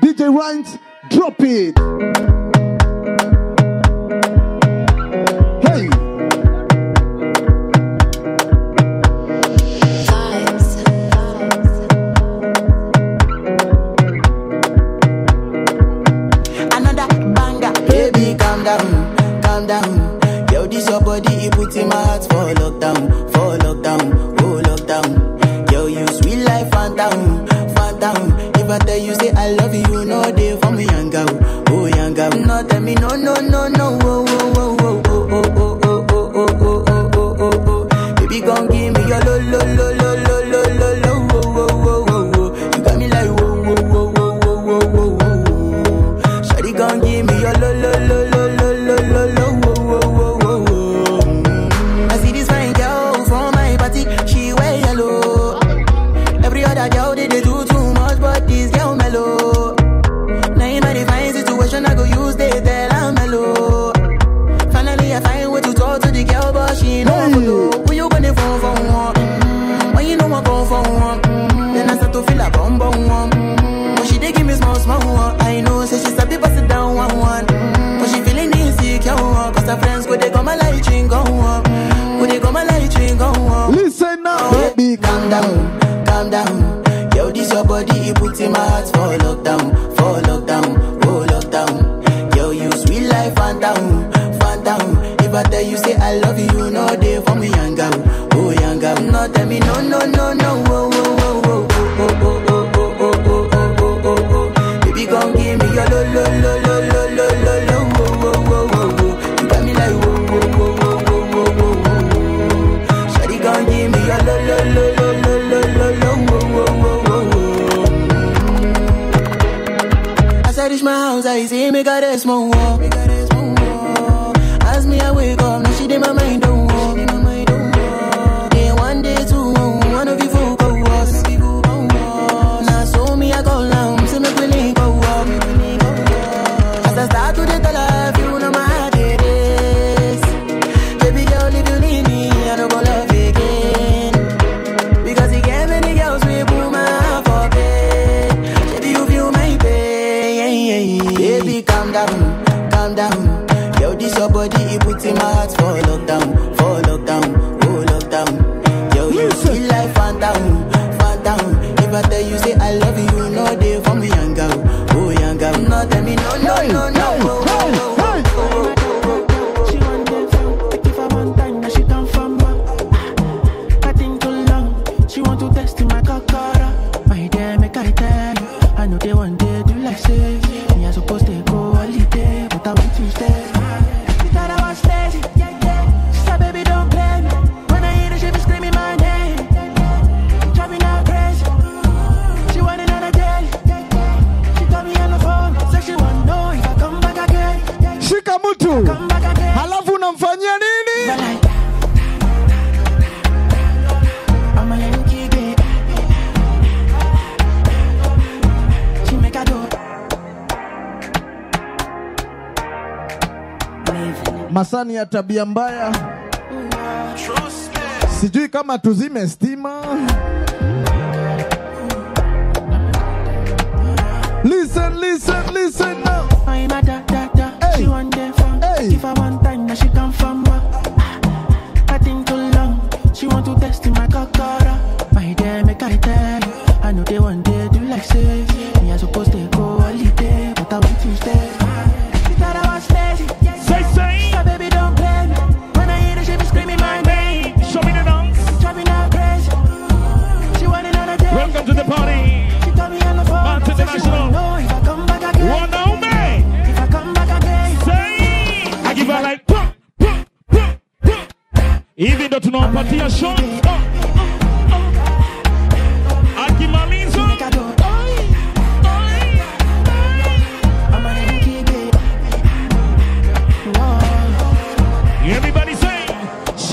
DJ Rynes, drop it.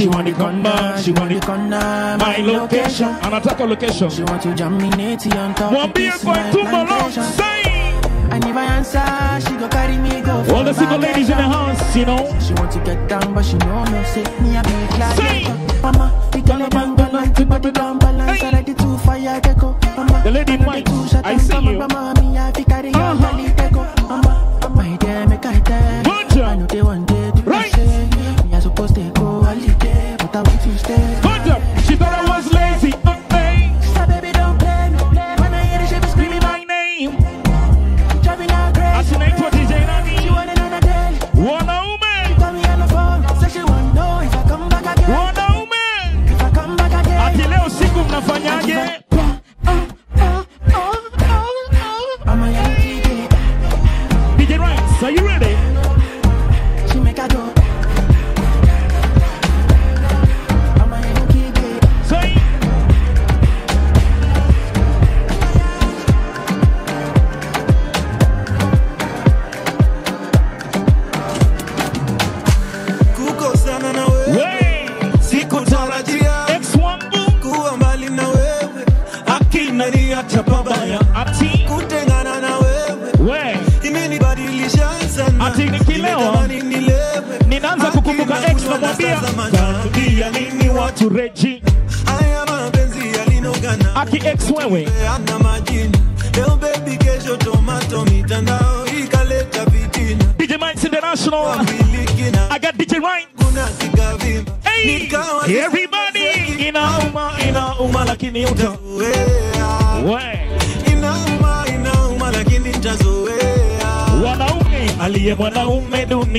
She want the gunman, she want the gunman. My location, and attack a location. She want to germinate on top. One beer going to Malone, say. And if I answer, she go carry me go. All the single ladies in the house, you know. She want to get down, but she know no say me a big class. Say, Mama, the girl don't balance, the body don't balance. I like the two fire gecko. Mama, the lady in I see you.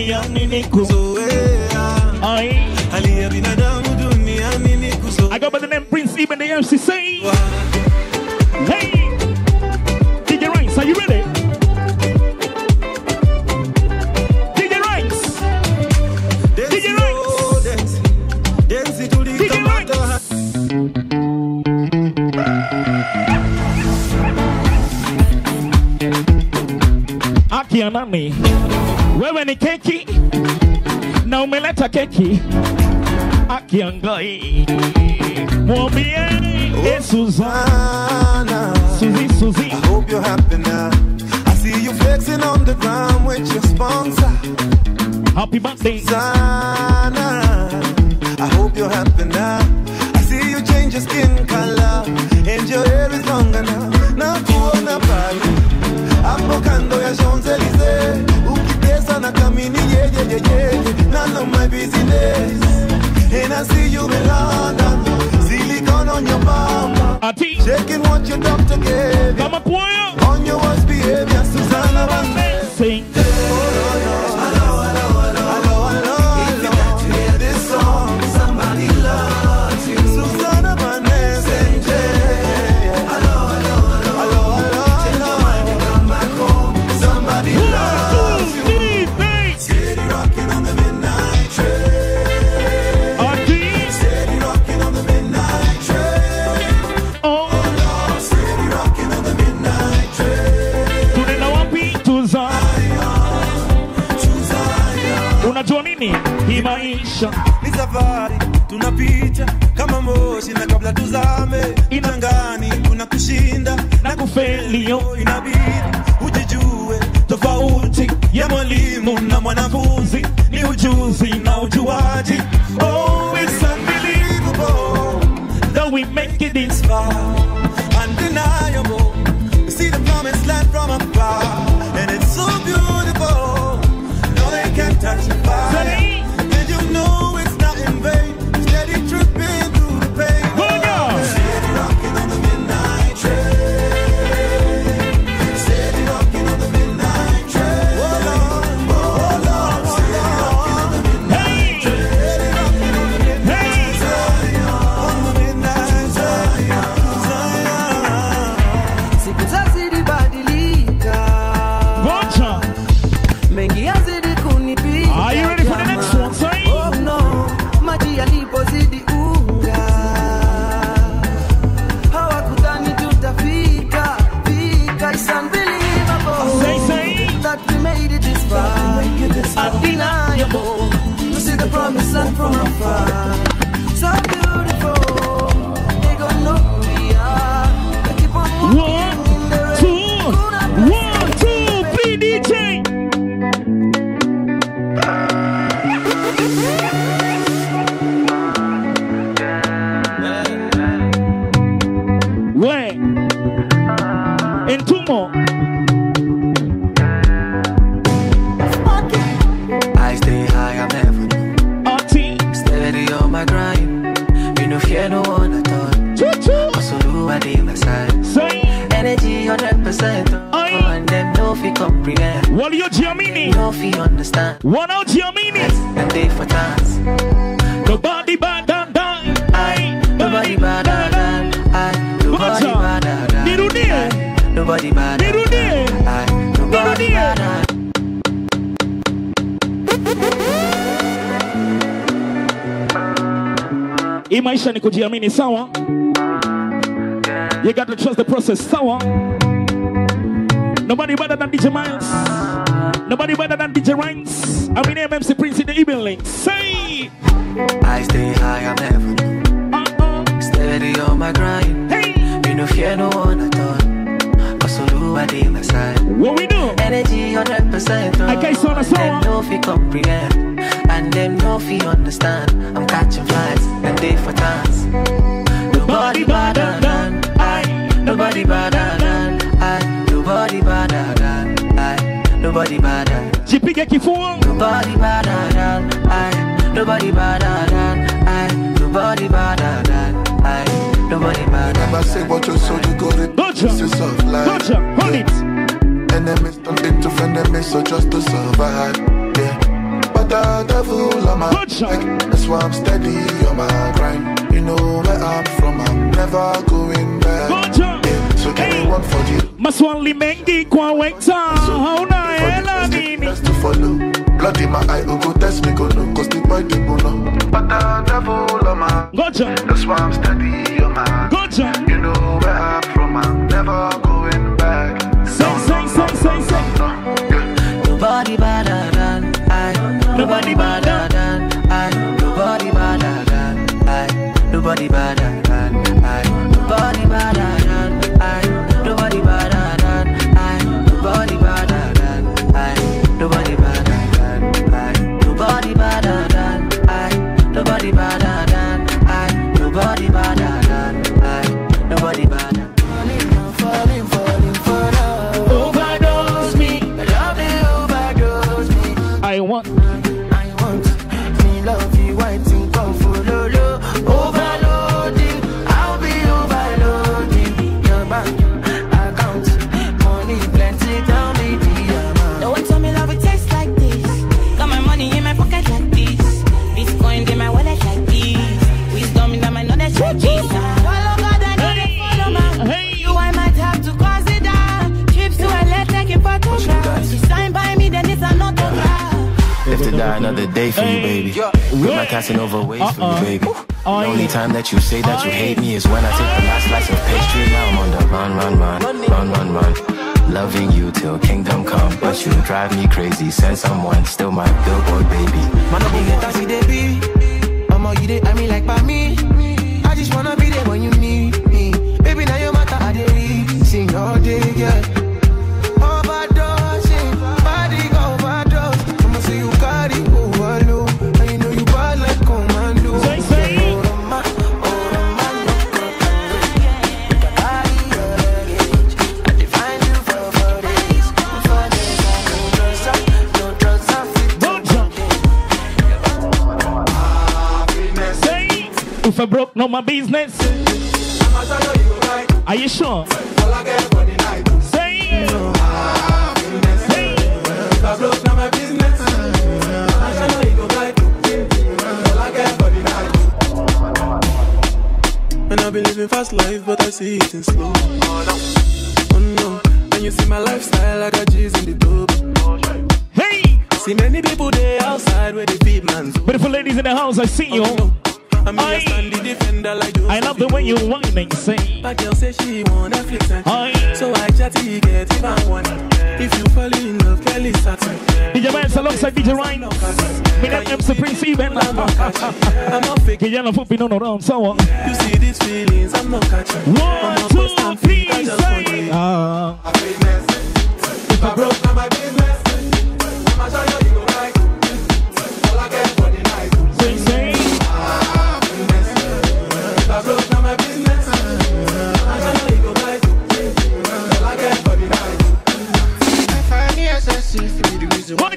Mwanaume duniani ni aqui. kujiamini, sawa? You got to trust the process, sawa? Nobody better than DJ Miles. Nobody better than DJ Rynes. so broke, no my business. Are you sure? Say it. Say it. And I've been living fast life, but I see it in slow. Oh no, when you see my lifestyle, I got in the dope. Hey! See many people there outside where man's. Beautiful ladies in the house, I see oh, you. No. I defender like. I love the way you whine and sing. But girl say she wanna flex and So I chatty get if I want If you fall in love, Kelly Saturn. DJ Vance alongside DJ Ryan. Me that MC Prince Eben. I'm not catching. Que ya no fue pinón around someone. You see these feelings, I'm not catching. One, two, three, say. Ah. If I broke, I might be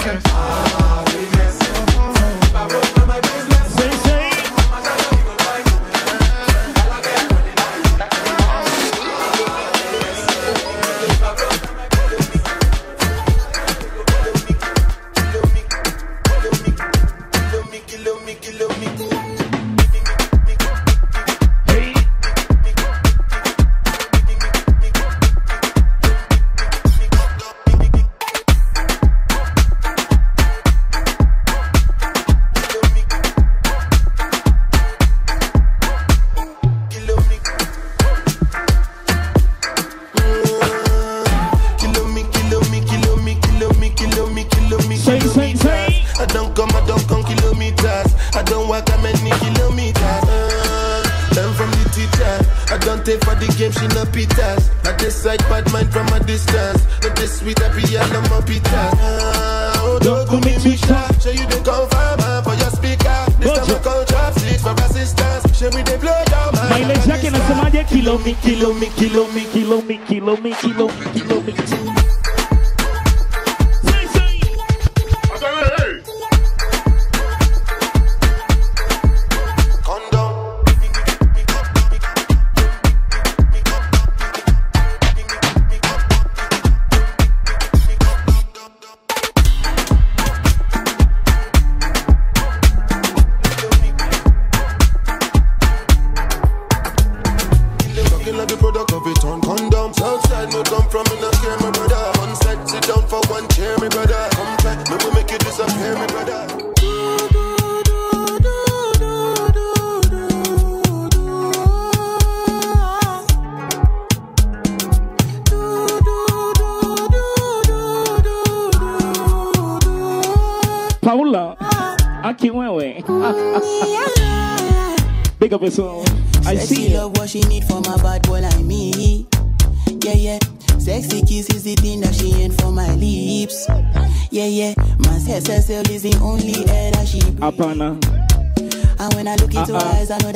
curse. Me kilo mi, kilo mi, kilo me kilo mi, kilo mi, kilo me kilo mi.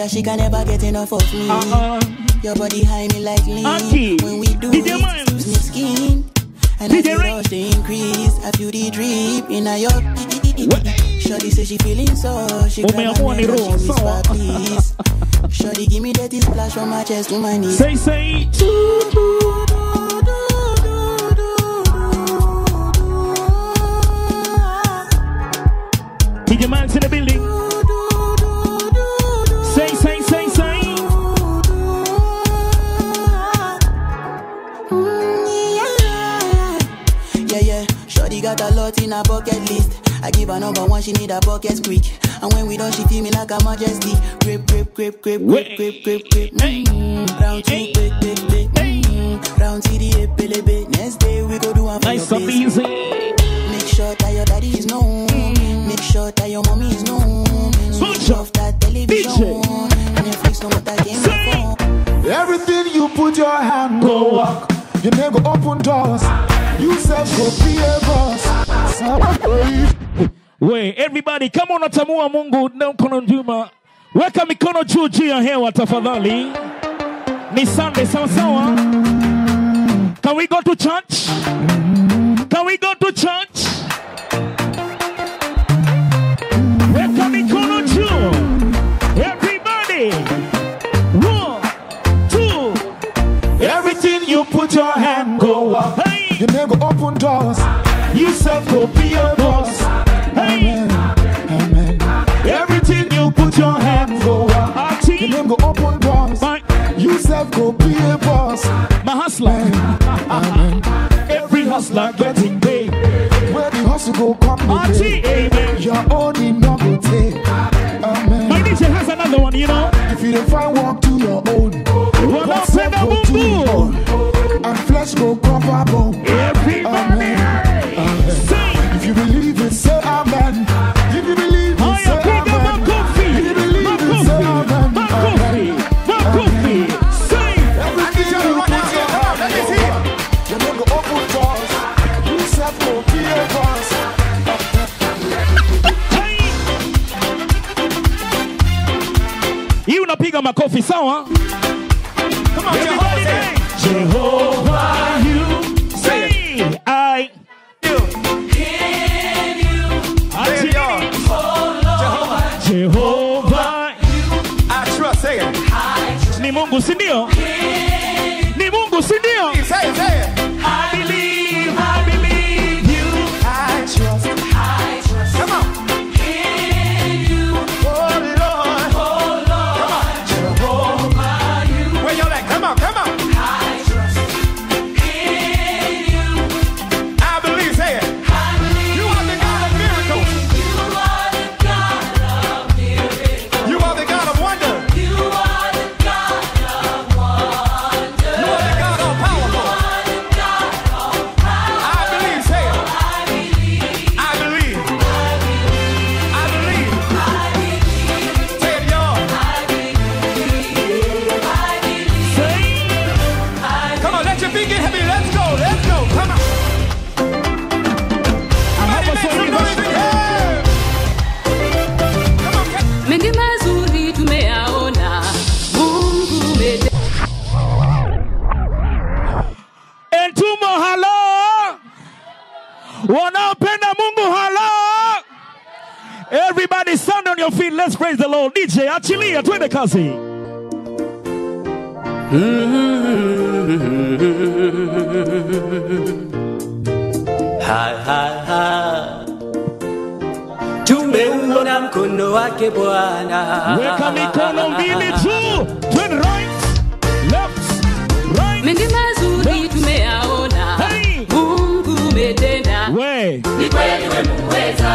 That she can never get enough of me. Uh-uh. Your body high me like lean. Aki. When we do DJ it, gives me skin. And DJ as the rush they increase, I feel the drip in her your. Shorty say she feeling so, she grab my neck and she whisper please. Shorty give me that splash from my chest to my knees. Say, say. She need a bucket quick. And when we done, she feel me like a majesty. Grip, grip, grip, grip, grip, grip, grip, grip. Mm. Round two, quick, quick, quick. Mm. Round TD, epelebe. Next day we go do one for Nice and easy. Make sure that your daddy is known. Make sure that your mommy is known. Switch off that television. Netflix know what I came for. Everything you put your hand go walk. You never open doors. You self go be a boss. We, everybody, kama unatamua Mungu na mkono juma, weka mikono juu juu ya hewa tafadhali. Ni Sunday, sawa sawa. Can we go to church? Can we go to church? Weka mikono juu. Everybody. One, two. Everything you put your hand go walk. Hey. You never open doors. You self go be a boss. You self go be a boss. my hustler. Every hustler getting paid. Where the hustle go come day. amen. Your own in no go take. Amen. My DJ has another one, you know. If you don't find work to your own, Well, God I'll self send a go boom boom. your own. And flesh go cover bone. Everybody. Unapiga makofi sawa? Come on, say, Jehovah, you say, I Ati nini? Jehovah, I trust, say it. ni Mungu si ndio? Ni Mungu si ndio? Say it, say it. Let's praise the lord. Dj achilia twende kazi Ha, ha, ha. Tumeuona mkono wake Bwana. weka mikono mbili juu twende right left right. Mengi mazuri tumeyaona. Mungu umetenda. We ni kweli wemuweza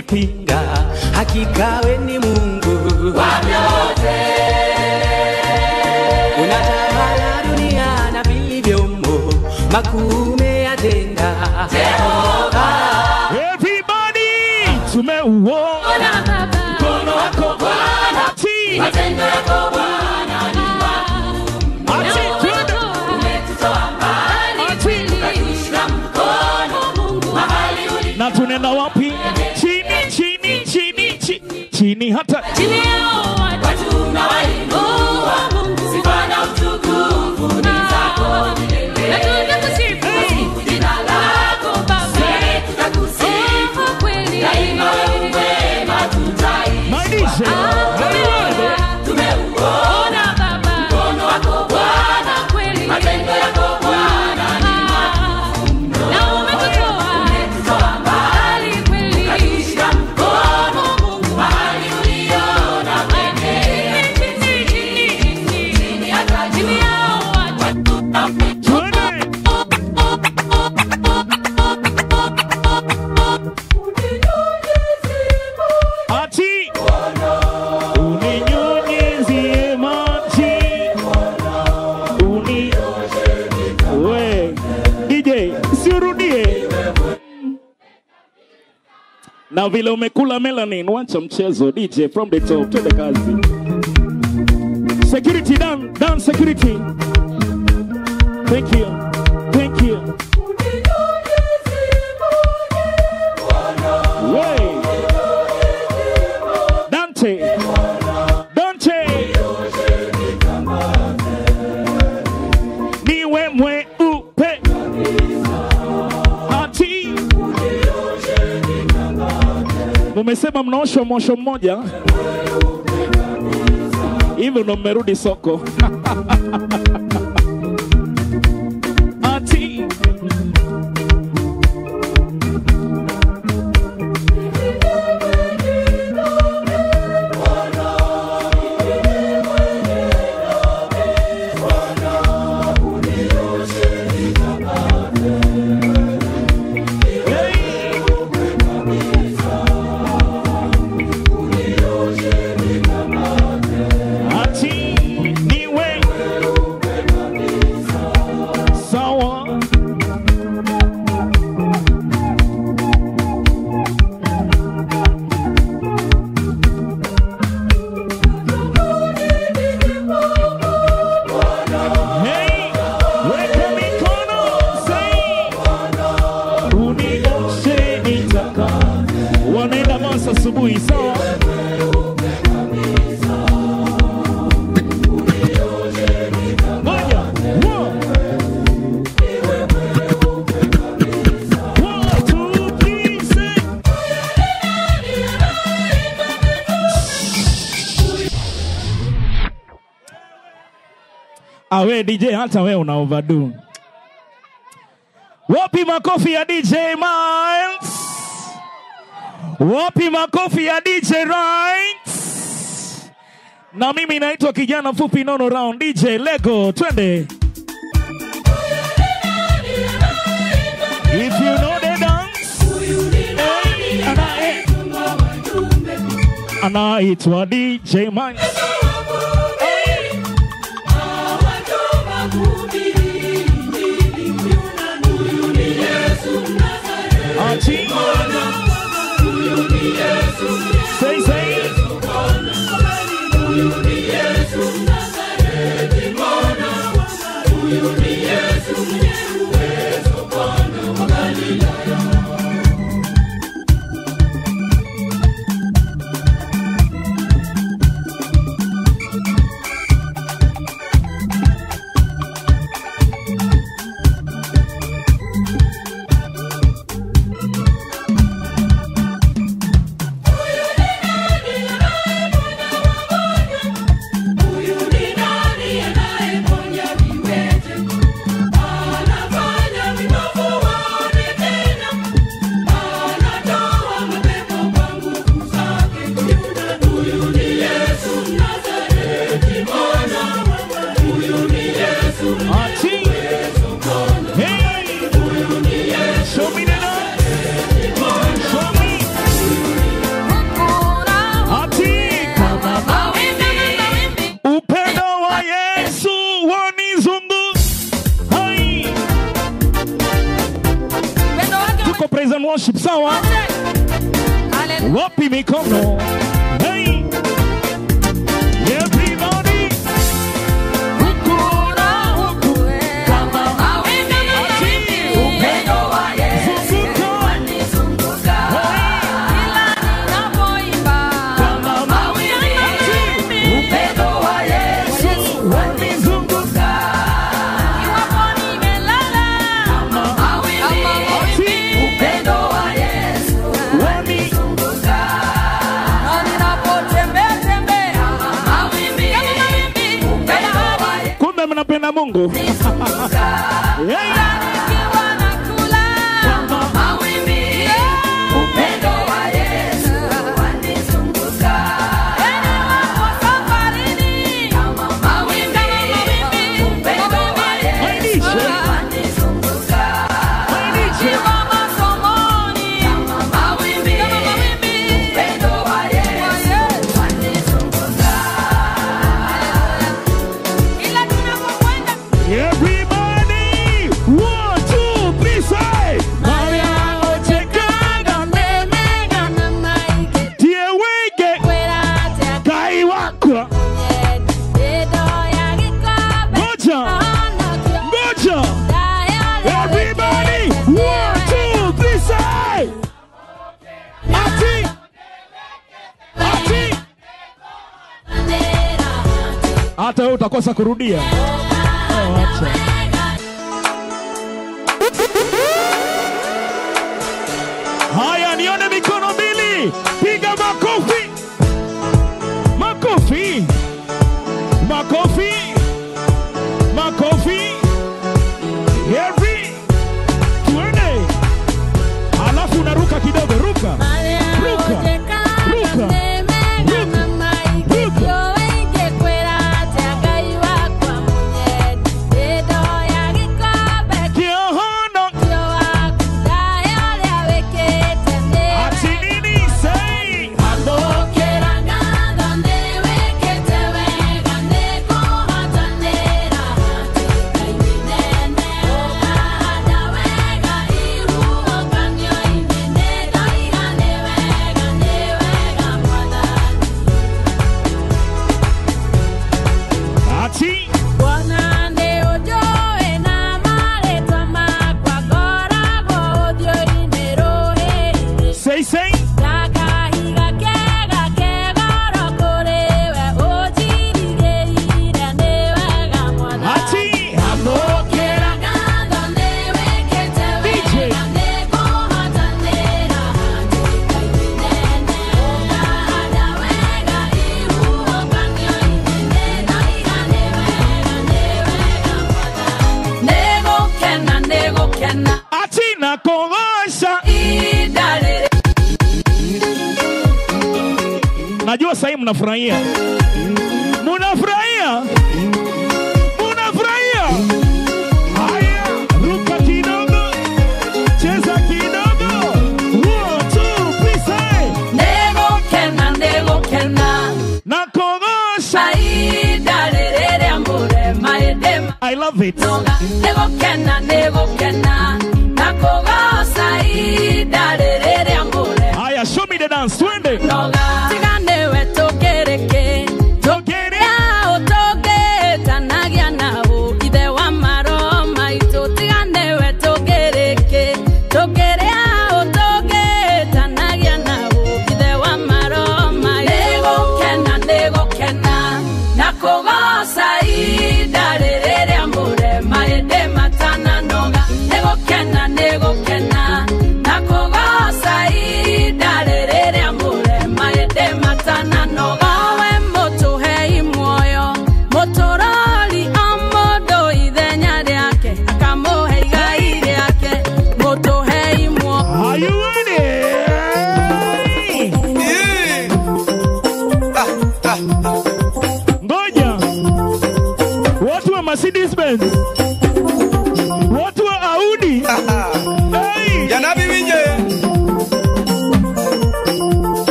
wakulipinga Hakika we ni Mungu. Wavyote unatawala dunia na vilivyomo, makuu umeyatenda Jehova. everybody tumeuona. Mkono wako bwana. Matendo yako bwana chini chini na vile umekula melanin wacha mchezo DJ from the top to the kazi security down down security Mnaoshwa mmoja hivyo ndo mmerudi soko. Awe DJ, hata we una overdo. Wapi makofi ya DJ Miles? Wapi makofi ya DJ Right? Na mimi naitwa kijana fupi nono round DJ Lego, twende. If you know the dance, eh, ana- eh. anaitwa DJ Miles. you'll be here.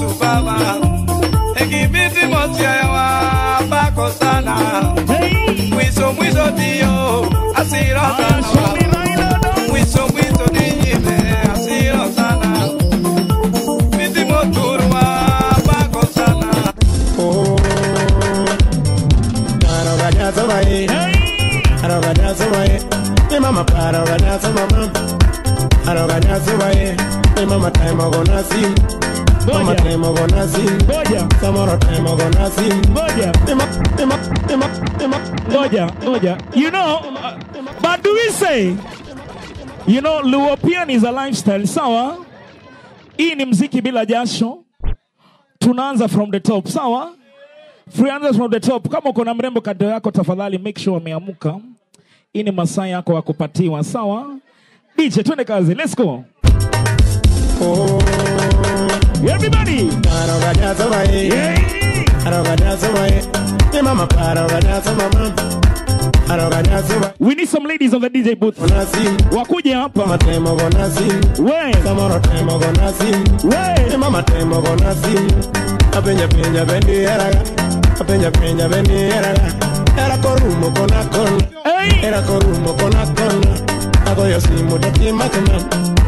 chubaba ekibiti mosiayawa pakosana mwiso mwiso tiyo asirotana mwiso mwiso tiyime asirotana biti moturwa pakosana aravadyazovaye aravadyazovaye imama paravadyazo mama aravadyazovaye imama taimogona simu mama time gonna sing. Boja Samoro gonna sing. Tomorrow time gonna. Mi ma, mi ma, mi ma, mi ma. Ngoja, ngoja. You know, uh, but do we say, you know, Luopian is a lifestyle, sawa? Hii ni mziki bila jasho. Tunaanza from the top, sawa? Tunaanza from the top. Kama uko na mrembo kando yako, tafadhali make sure wameamuka Hii ni masaa yako ya kupatiwa, sawa? DJ, twende kazi. Let's go. Everybody. Aroganyazo bae. Aroganyazo bae. Mi mama pa aroganyazo mama. We need some ladies on the DJ booth. Wakuje hapa. Mama time gonna sing. We. Tomorrow time gonna sing. We. Mama time gonna sing. Apenya penya bendi. Apenya penya bendi. Era korumo kona kona. Era korumo kona kona. Agoyo simu deki makana.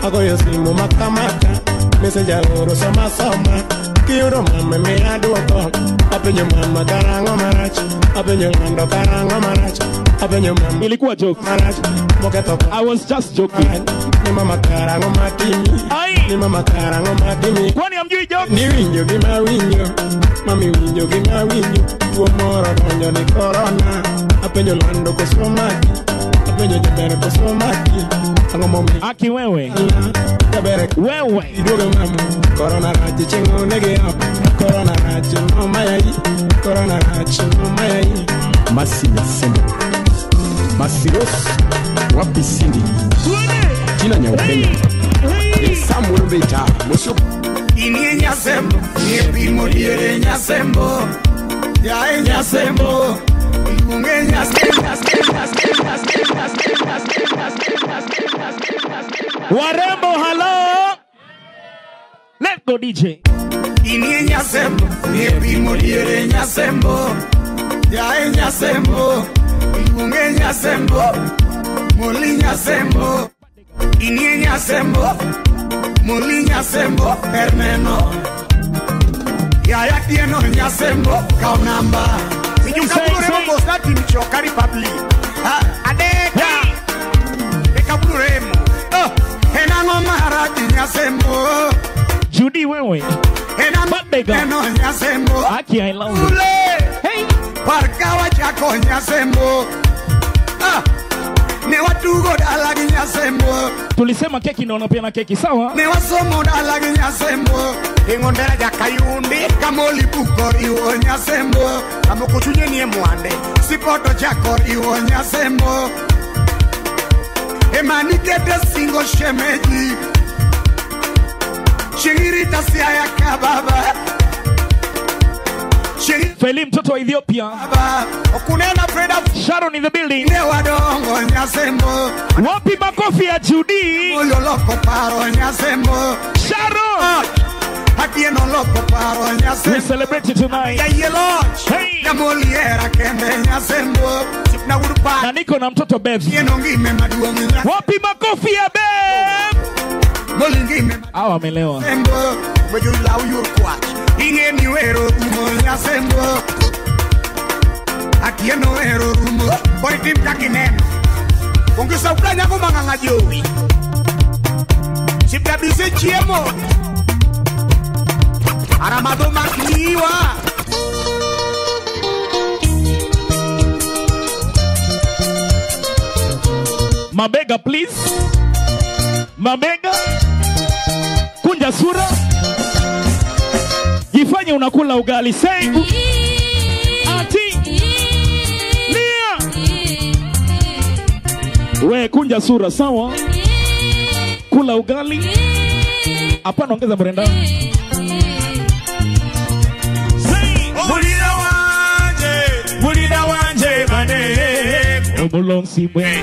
Agoyo simu makamaka. Meseja oro soma soma. Kiyudo mama me aduoko. Apenyo mama karango marach. Apenyo ngando karango marach. Apenyo mama. Ilikuwa joke. Marach. I was just joking. Ni mama karango matimi. Ni mama karango matimi. Kwani hamjui joke? Ni winjo gima winjo. Mami winjo gima winjo. Tuo moro donjo ni corona. Apenjo lando koso kwenye aki wewe. Wewe. Corona chengo nege up corona corona rache masi ya masiros wapi sindi? Tina nyaupenya esamulumbeita musyo inie nyasembo. Niepimo liere nyasembo. Yae nyasembo. Warembo, hello. Let's go DJ. Inie nyasembo, nie pimo diere nyasembo, yae nyasembo, ikunge nyasembo, moli nyasembo, inie nyasembo, moli nyasembo, hermeno, yaya tieno nyasembo, kao namba. Sinyuka buluremo bosati mchoka republic. Adeka. Eka buluremo. Oh, enango marati nyasembo. Judy wewe. Enango eno nyasembo. Aki I love you. Ule. Hey. Parkawa chako nyasembo. Ah. ni watu god laginya sembo tulisema keki ndio unapenda keki sawa? Ni wasomo da laginya sembo ingondera ya kayundi kamoli buko iwo nyasembo amokuchunye ni mwande sipoto chako iwo nyasembo emani kete singo shemeji. Shingirita siaya kababa Feli mtoto wa Ethiopia. Sharon in the building. Wapi makofi ya Judy? Sharon. We celebrate it tonight. Hey. Na niko na mtoto Bev. Wapi makofi ya Bev? Molingime Hawa amelewa. nyasembo. Weju lau yur kwach. Inge ni wero umo nyasembo. atieno hero rumo pod tim kakineno ongisa uplanya go mang'ang'a jowi sipdabise chiemo aramadho makliwa. Mabega please. Mabega. Kunja sura. Jifanye unakula ugali. Say. Ati. Lia. We kunja sura sawa. Kula ugali. Hapana ongeza mrenda. Mulira wanje, mane wanje bane. Omulonsi bwe.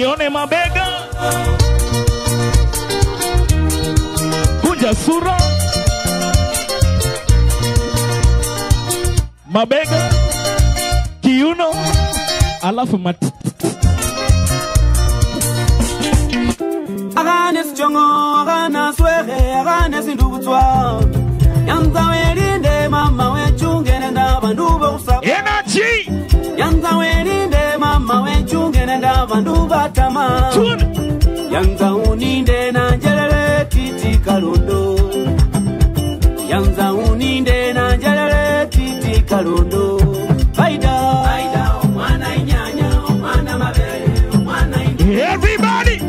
Nione mabega, kunja sura, mabega, kiuno, alafu mat akane sijongo akana swere akane sindukutswa. Yanza welinde mama wechungene ndabantu bokusaba energy! Yanza welinde wechungene ndabantu batama yanza uninde nanjelele titi kalondo yanza uninde nanjelele titi kalondo faida faida omwana inyanya omwana mabele omwana Everybody!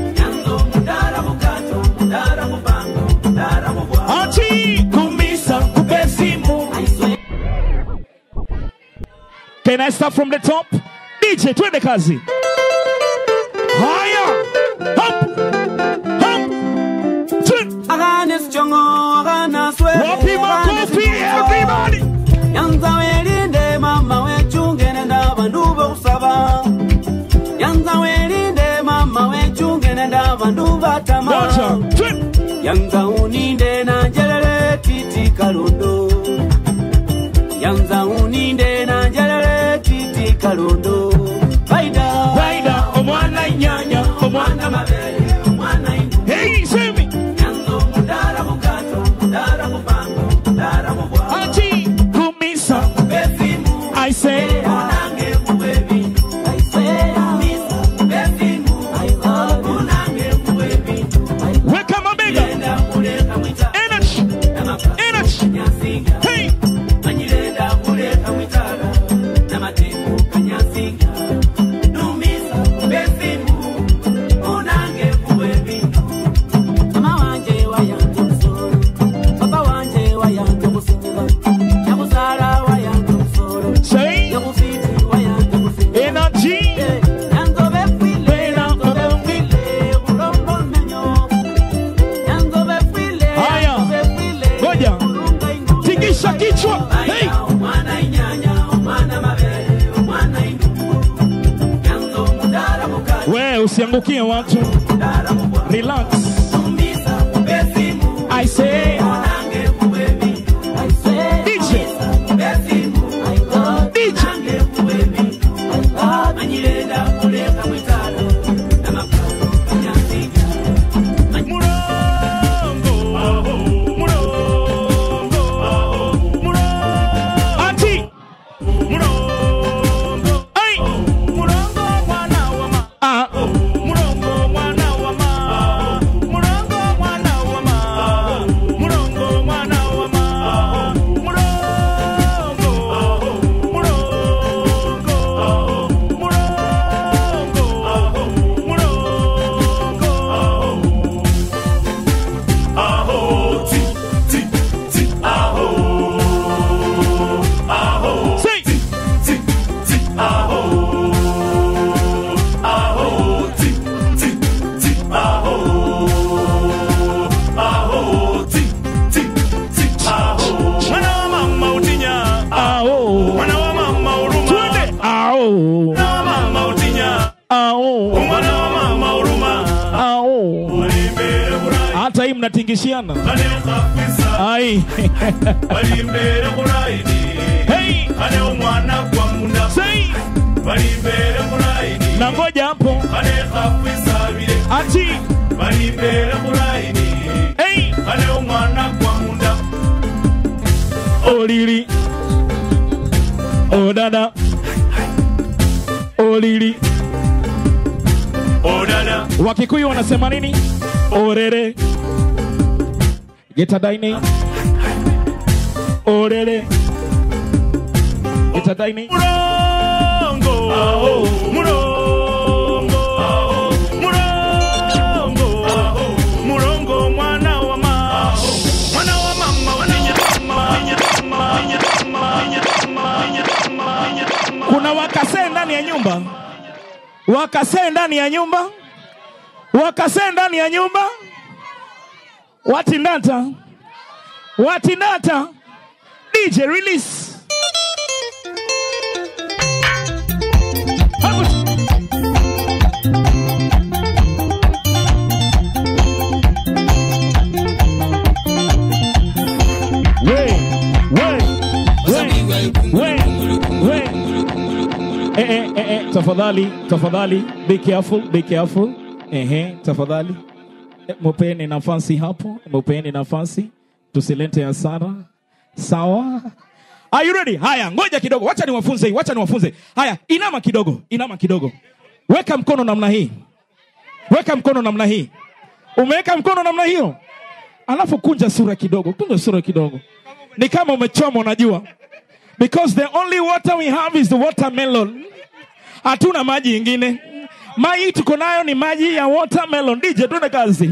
Ati. Kumisa kupesimu. Can I start from the top? DJ, twende kazi. Akane sijongo akana swere Wapi makofi, everybody. yanza welinde mama wechungene ndabantu bokusaba yanza welinde mama wechungene ndabantu batama Moja. Twin. yanza uninde nanjelele titi kalondo yanza uninde nanjelele titi kalondo faida Faida omwana inyanya omwana mabele usiangukie watu. It's a dining. Orele. It's a dining. Murongo. Oh, murongo. Oh, murongo. Oh, murongo mwana wa mama. Mwana wa mama wa ninya mama. Ninya mama. Ninya mama. Ninya mama. Ninya mama. Kuna wakasee ndani ya nyumba. Wakasee ndani ya nyumba. Wakasee ndani ya nyumba. Wati ndanta dj release We, we, we, we, we. Eh, eh, eh, eh, tafadhali tafadhali be careful be careful. Ehe tafadhali. Eh, mupeni nafasi hapo mupeni nafasi tusilete hasara sawa Are you ready? Haya, ngoja kidogo, wacha niwafunze hii, wacha niwafunze. Haya, inama kidogo, inama kidogo. Weka mkono namna hii, weka mkono namna hii. Umeweka mkono namna hiyo, alafu kunja sura kidogo, kunja sura kidogo, ni kama umechoma, unajua because the only water we have is the watermelon. Hatuna maji ingine, maji tuko nayo ni maji ya watermelon. DJ, tuende kazi.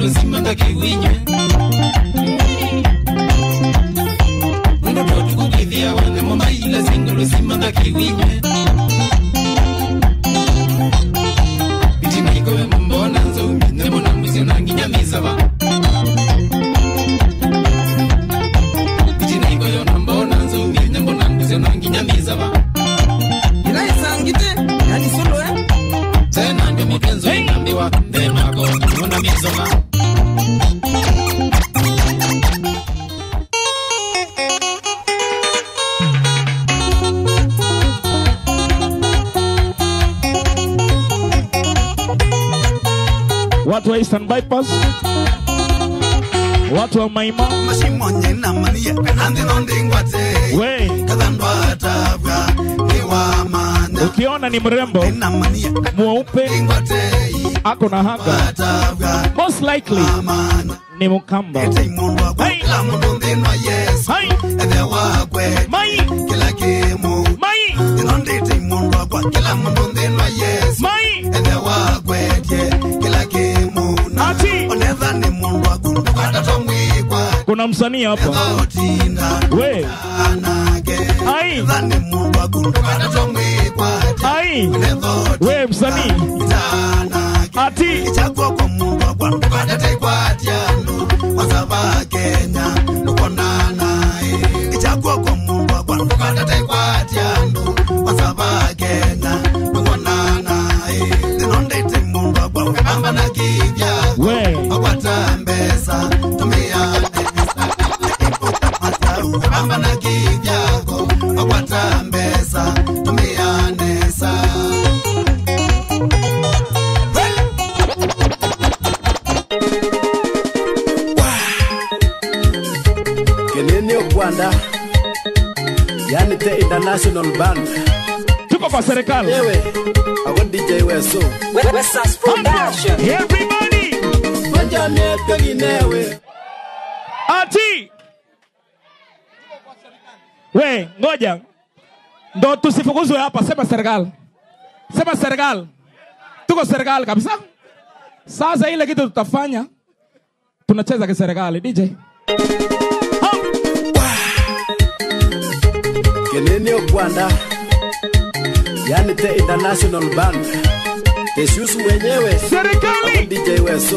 mvula nzima ngakiwinywe ungapotukukidhia wana momaila zingulu nzima ngakiwinywe watu wa maima na nondi ngwate we ni wa ukiona ni mrembo mweupe ako na hanga most likely ni mukamba hai hai ebewa mai. Kila kimu mai. nondi kwa kila Kuna msanii hapa. We. Ai. Ai. We msanii. Tuko kwa serikali. Ewe, ako DJ Weso. Wesas Production. Everybody. Wanja miaka ginewe. Ati. We, ngoja. Ndo tusifukuzwe hapa, sema serikali. Sema serikali. Tuko serikali kabisa. Sasa ile kitu tutafanya tunacheza kiserikali DJ. Kenene Okwanda, yani the international band. Teshusu wenyewe. Serikali. DJ Weso.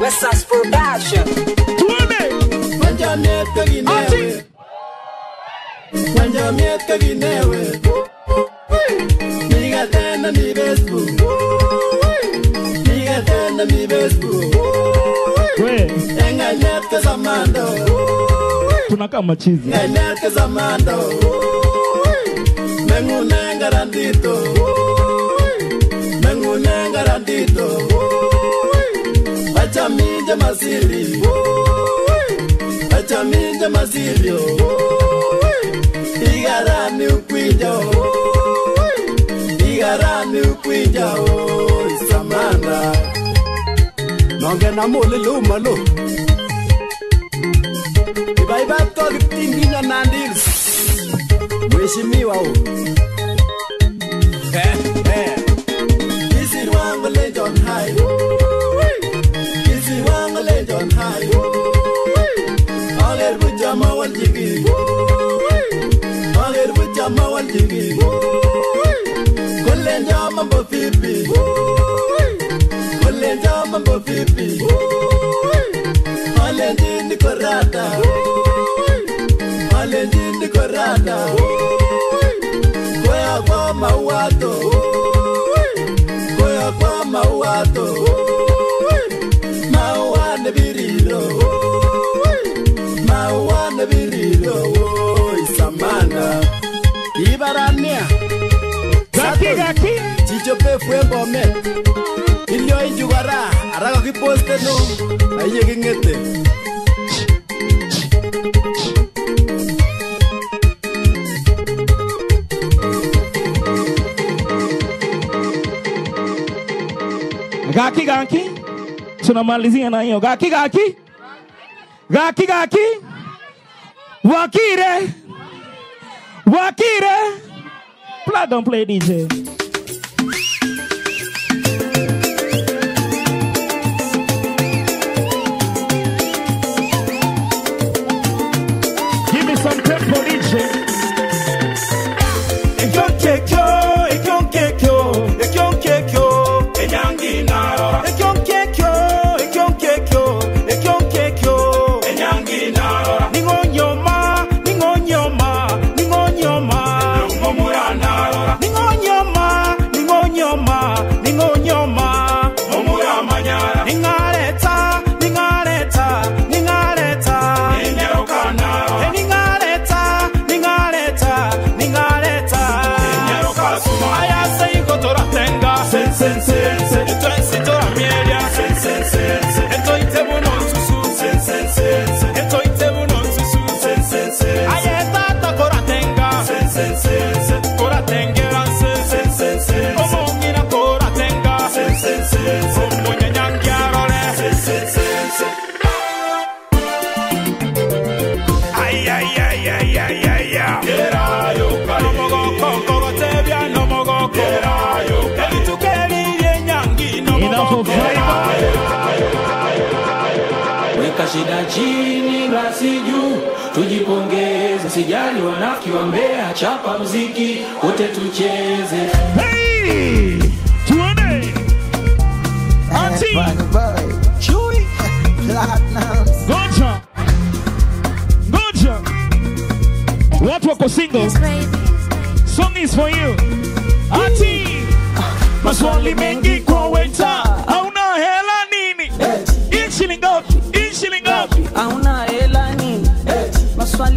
Wesas Production. Tuone. Wanja miaka ginewe. Wanja miaka ginewe. Niga tena mi Facebook. Niga tena mi Facebook. We, Enga net zamando. tunakaa machizi. Enga net ke zamando. mengune garantito mengune garantito achamije masiri. Achamije masirio igarani ukwija igarani ukwija samanda nongena molilumalo ibaibatoliptinginanandils mheshimiwa u Kisi wangu laid on high. Kisi wangu laid on high. Aler bu jama wal jigi. Aler bu jama wal jigi. Kulle jama bo fipi. Kulle jama bo fipi. Aler din korata. Woo! yenye ndiko randa ngoya kwa mauato ngoya kwa mauato mauane biriro. Mauane biriro. Samana ibarania. Gakigaki chichopefu embome ilioinjugara araka kiposteno aiye king'ete Gaki gaki. Tunamalizia na hiyo. Gaki gaki. Gaki gaki. Wakire. Wakire. Plug and play DJ. Chini, glasi juu, tujipongeze, sijali wanafiki wa Mbeya, chapa mziki wote tucheze. Hey! Tuone. Ati. Chui. Platinums. Goja. Goja. Watu wako single. Song is for you. Ati. Maswali mengi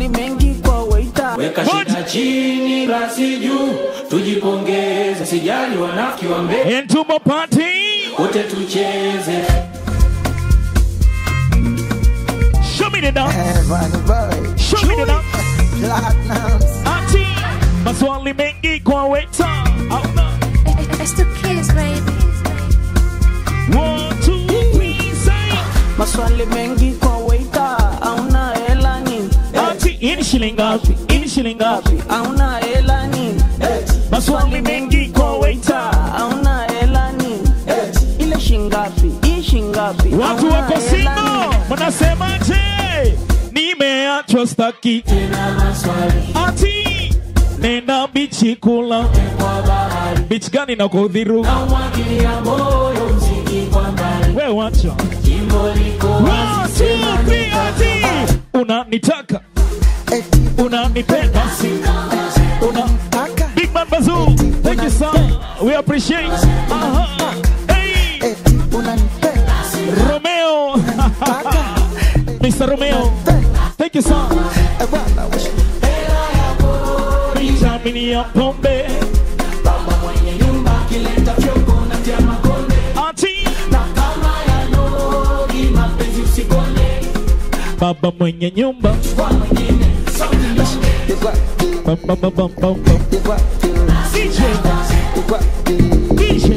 Maswali mengi kwa waiter. Weka shida chini, glasi juu, tujipongeze, sijali wanafiki wa Mbeya, Entumo party. wote tucheze. Show me the dance. Show me the dance. Auntie, maswali mengi kwa waiter. Hauna. It's the kids, baby. One, two, three, say. maswali mengi shilingi ngapi? Hii shilingi ngapi? auna hela nini Maswali mengi kwa waiter. auna hela nini ile shingapi hii shingapi Watu Hauna wako nini? mnasemaje? Nimeachwa staki tena maswali. Ati nenda bichi kula bichi gani na kuhudhuru? Namwagilia moyo mziki kwa mbali. Wewe wacha One, two, three, ati unanitaka unanipenda. Una Big Man Bazoo, thank you son, we appreciate. Aha. Hey. Romeo. Mr. Romeo, thank you so Baba mwenye nyumba kileta fyoko na konde Ati. Na kama ya nogi mapenzi Baba mwenye nyumba. Kwa mwenye bam, bam, bam, bam, bam. DJ DJ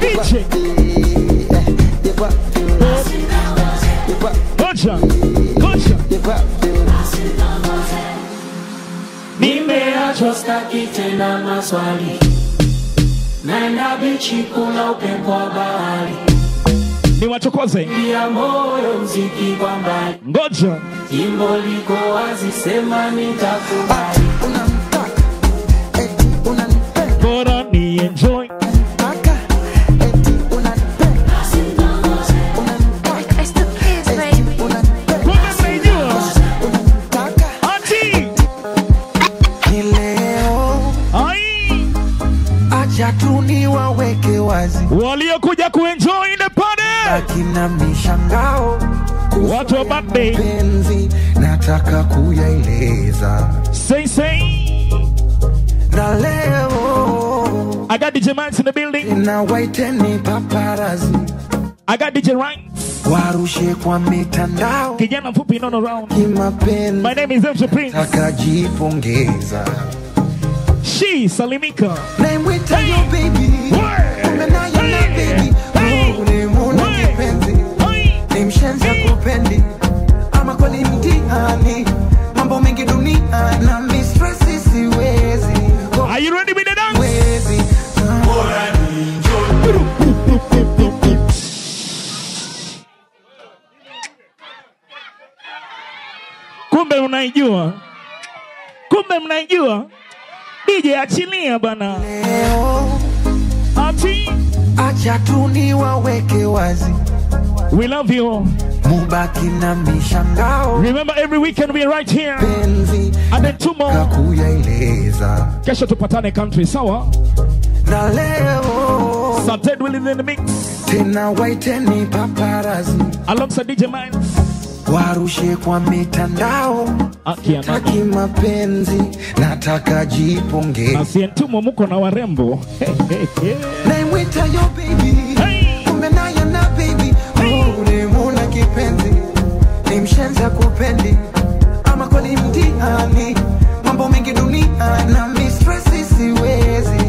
DJ Goja Goja Nimeachwa staki tena maswali, naenda bichi kula upepo wa bahari, niwachokoze. Ngoja jimbo. Bora ni enjoy akina mishangao watu wa birthday penzi nataka kuyaeleza. Say say. Na leo I got DJ Max in the building. na waiteni paparazi. I got DJ Rynes warushe kwa mitandao. Kijana mfupi nono round. Kimapenzi my name is MC Prince takajipongeza she Salimika. Naimwita yo baby. Umenayo ni mshenzi akupendi ama kweli mtihani. Mambo mengi dunia na mistresi siwezi. Are you ready with the dance? wezi kumbe unaijua kumbe mnaijua. DJ achilia bana. Ati. acha tu niwaweke wazi we love you. Mubaki na mishangao. Remember every weekend we are right here. Penzi and then tomorrow kesho tupatane country sawa? Na leo. Will in the mix. Tena waiteni paparazi. Alongside DJ Minds. warushe kwa mitandao. Taki mapenzi nataka asientumo muko na warembo. Naimwita yo baby kipenzi ni mshenza kupendi, ama kweli mtihani mambo mengi dunia na mistresi siwezi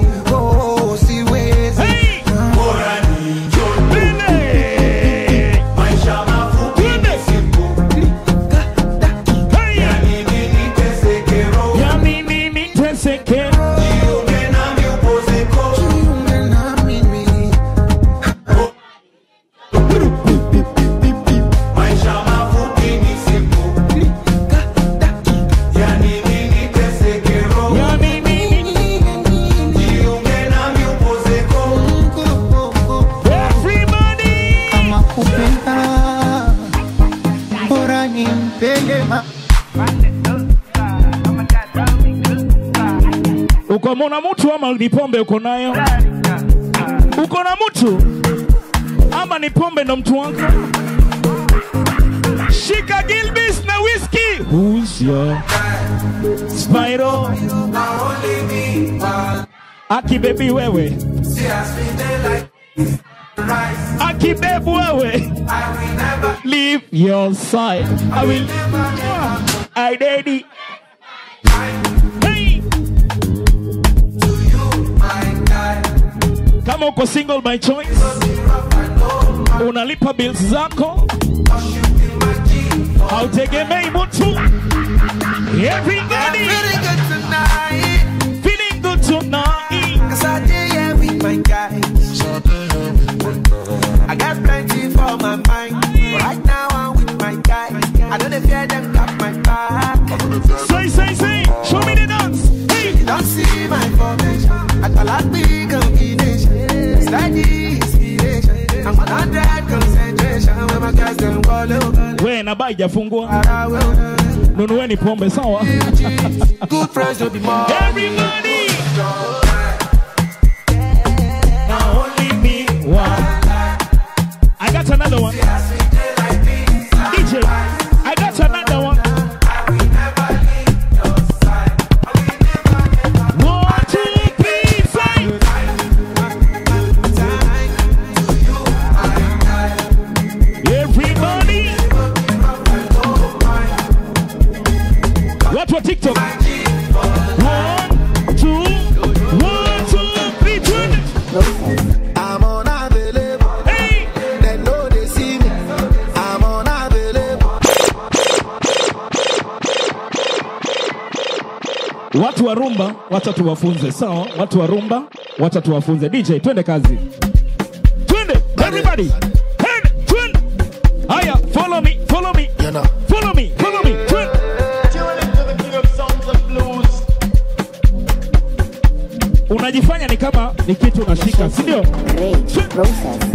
kwa mona mtu ama ni pombe uko nayo? Uko na mtu ama ni pombe ndo mtu wako? Shika Gilbis na whisky. Who's your Spyro? Aki baby wewe. Aki babe wewe. Leave your side. I will. I daddy. Kama uko single by choice, unalipa bills zako, hautegemei mtu. With my guys. I got plenty for my mind. Right now I'm with my guy. I don't fear them got my back. Say, say, say, show me the dance. Hey. Don't see my formation. I call big. Nine na baa ijafungwa. Nunueni pombe sawa. I got another one. wa rumba, wacha tuwafunze. Sawa, watu wa rumba, wacha tuwafunze. DJ, twende kazi, twende everybody, twende, twende. Haya, follow me, follow me, follow me, follow me, twende. Unajifanya ni kama ni kitu unashika, si process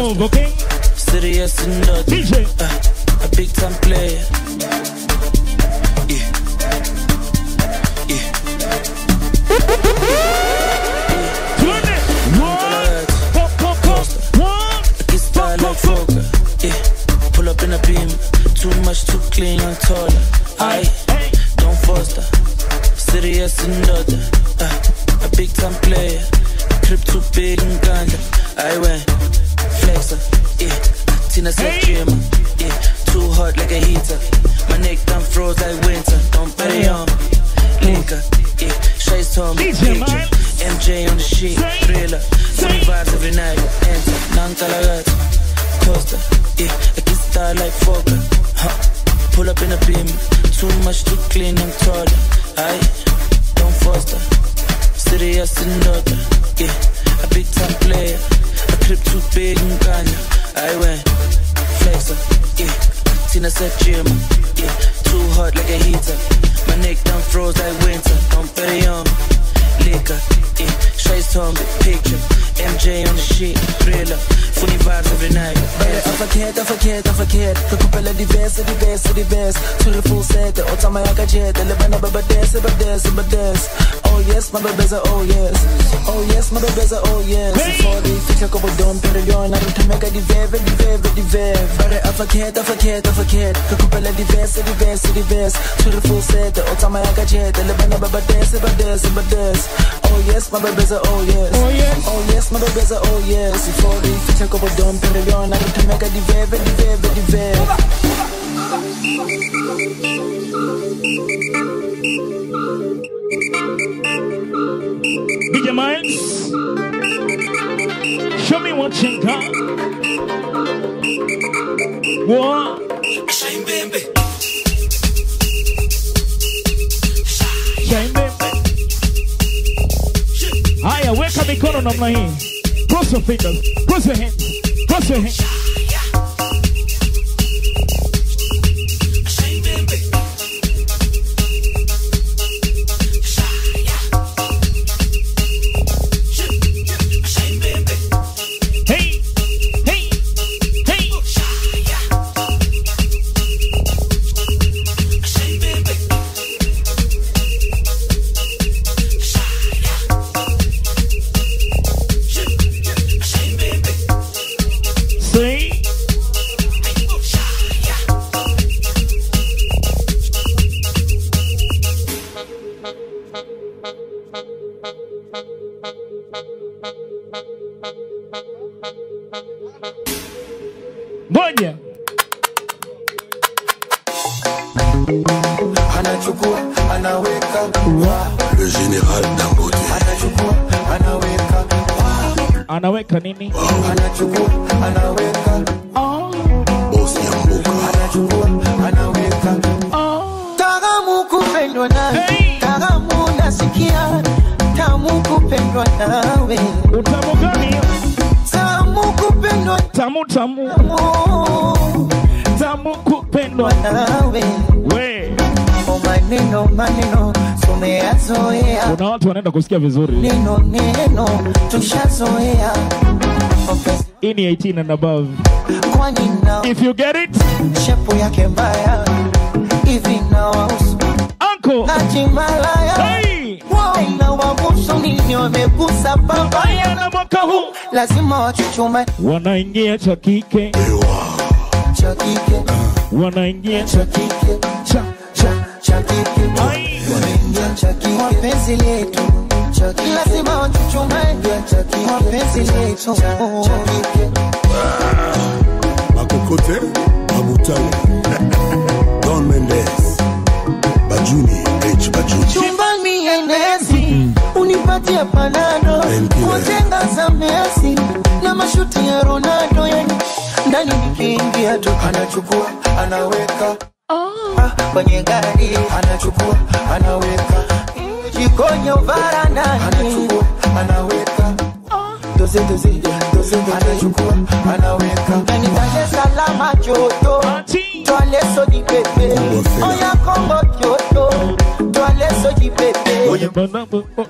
move, okay? Serious and DJ. Uh, a big time player. Yeah. Get style like Fokker. Yeah. Pull up in a beam. Too much, too clean, I'm taller. I don't foster. Serious and other. Uh, a big time player. Too big and ganja. I went. Tina said gym. Yeah. Too hot like a heater. My neck done froze like winter. Don't bet it on. Linker. Yeah. Me picture. MJ on the sheet. Thriller. Funny vibes every night. Enter. Nankalagat. Costa. Yeah. I can style like Fokker. Huh. Pull up in a beam. Too much, too clean, I'm taller. I don't foster. Serious and other. Said gym. Yeah. Too hot like a heater. My neck done froze like winter. Don't bet on. Liquor. Yeah. Shay's told me picture. MJ on the sheet. Thriller. Funny vibes every night. I'm forget, I'm forget, I'm forget Kukupela diverse, diverse, diverse To the full set, otama yaka jet Elevana baba dance, baba dance, baba dance Oh yes, my baby's a oh yes. Oh yes, my baby's a oh yes. For the future couple don't pay the yawn I need to make a diveve, diveve, diveve But I forget, I forget, I forget. Kukupela diverse, diverse, diverse To the full set, otama yaka jet. Elevana baba dance, baba dance, baba dance Oh yes, my baby's a oh yes. Oh yes, oh yes, my baby's a oh yes. For the future couple don't pay the yawn I need to make a diveve, diveve, diveve DJ Miles. Show me what you got. What? Shine baby. Shine baby. Haya, weka mikono namna hii. Cross your fingers. Cross your hands. Cross your hands. Kusikia vizuri. Neno neno Tushazoea. Hii ni 18 and above. Kwani na If you get it, Shepu yake mbaya. Hivi na wausu. Uncle Najimalaya Hey! Wow na wabusu nini wamegusa pabaya na mwaka huu. Lazima wachuchume. Wanaingia cha kike, cha kike. Wanaingia cha kike. cha cha cha kike. Wanaingia cha kike. Wapenzi letu cha kike lazima wachuchume. Cha kike wapenzi letu makokote mabutamu don mendes. Bajuni h bajuni. Chumbani enezi unipatie panado. Kujenga za Messi. Na mashuti ya Ronaldo yani. Ndani nikiingia tu anachukua anaweka. Ah, kwenye gari anachukua anaweka jikoni varandani anachukua anaweka. Doze doze doze anachukua anaweka. Ndani Dar es Salaam joto. Twale sodi pepe. Oya Kongo joto twale sodi pepe.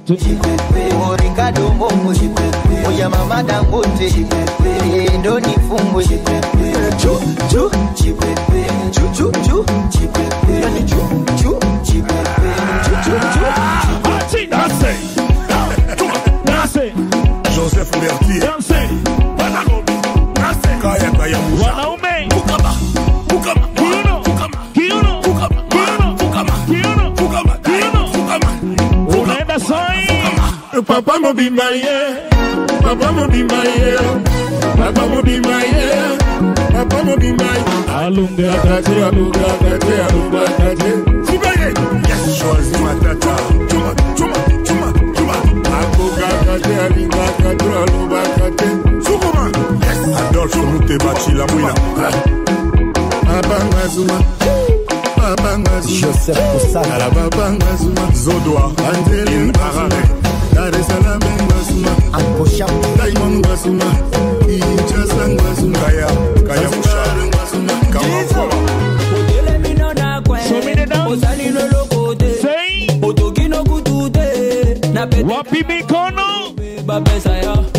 Jipepe. Orikado momo. Jipepe. Oya mama dangote. Eh, ndo nifungwe chu chu chipepe chu chu chu chipepe yani chu chu chipepe chu chu chu Kaya Kaya Musa. Wanaume. Kukama. Kukama. Kiuno. Kiuno. Kukama. Kiuno. Kukama. Kiuno. Kukama. Kiuno. Kukama. Unaenda sai. Papa mobimba ye. Papa mobimba ye. Papa. Papa mobimba ye. Alunga. Akate, alunga, akate, alunga, akate. Sibaye. Yes, choisi matata. Chuma, chuma, chuma, chuma. Akoka, akate, alinga, akate, alunga, akate. george mutebacila mwina babanga zuma babanga zumaala babanga zuma zodwa angelin arare daresalam ngazuma diamond ngazuma kinchasa ngazuma kaya. Kaya mushar ngazuma kamakola otoki nokutu te napete wapimikono bapesa ya.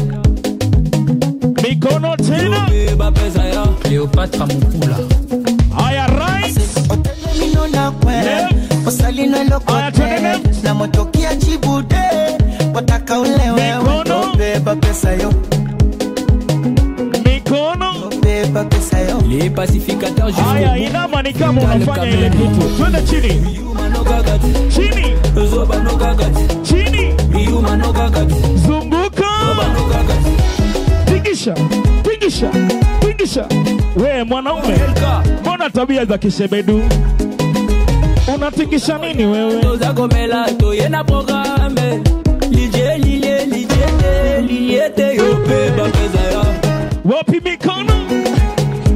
mikono tena. Cleopatra Mukula. Haya, right. Haya, tuendelee. Namotokea Jibude, wataka ulewe beba pesa yo mikono beba pesa yo les pacificateurs jusqu'au haya inama ni kama unafanya ile kitu twende chini chini zoba no gagat chini yuma no gagat zunguka zoba no gagat Pigisha, pigisha, pigisha. We mwanaume, mbona tabia za kishebedu? Unatikisha nini wewe? Zako melato yena programme. Lije lile lijete liete yope bapeza ya. Wapi mikono?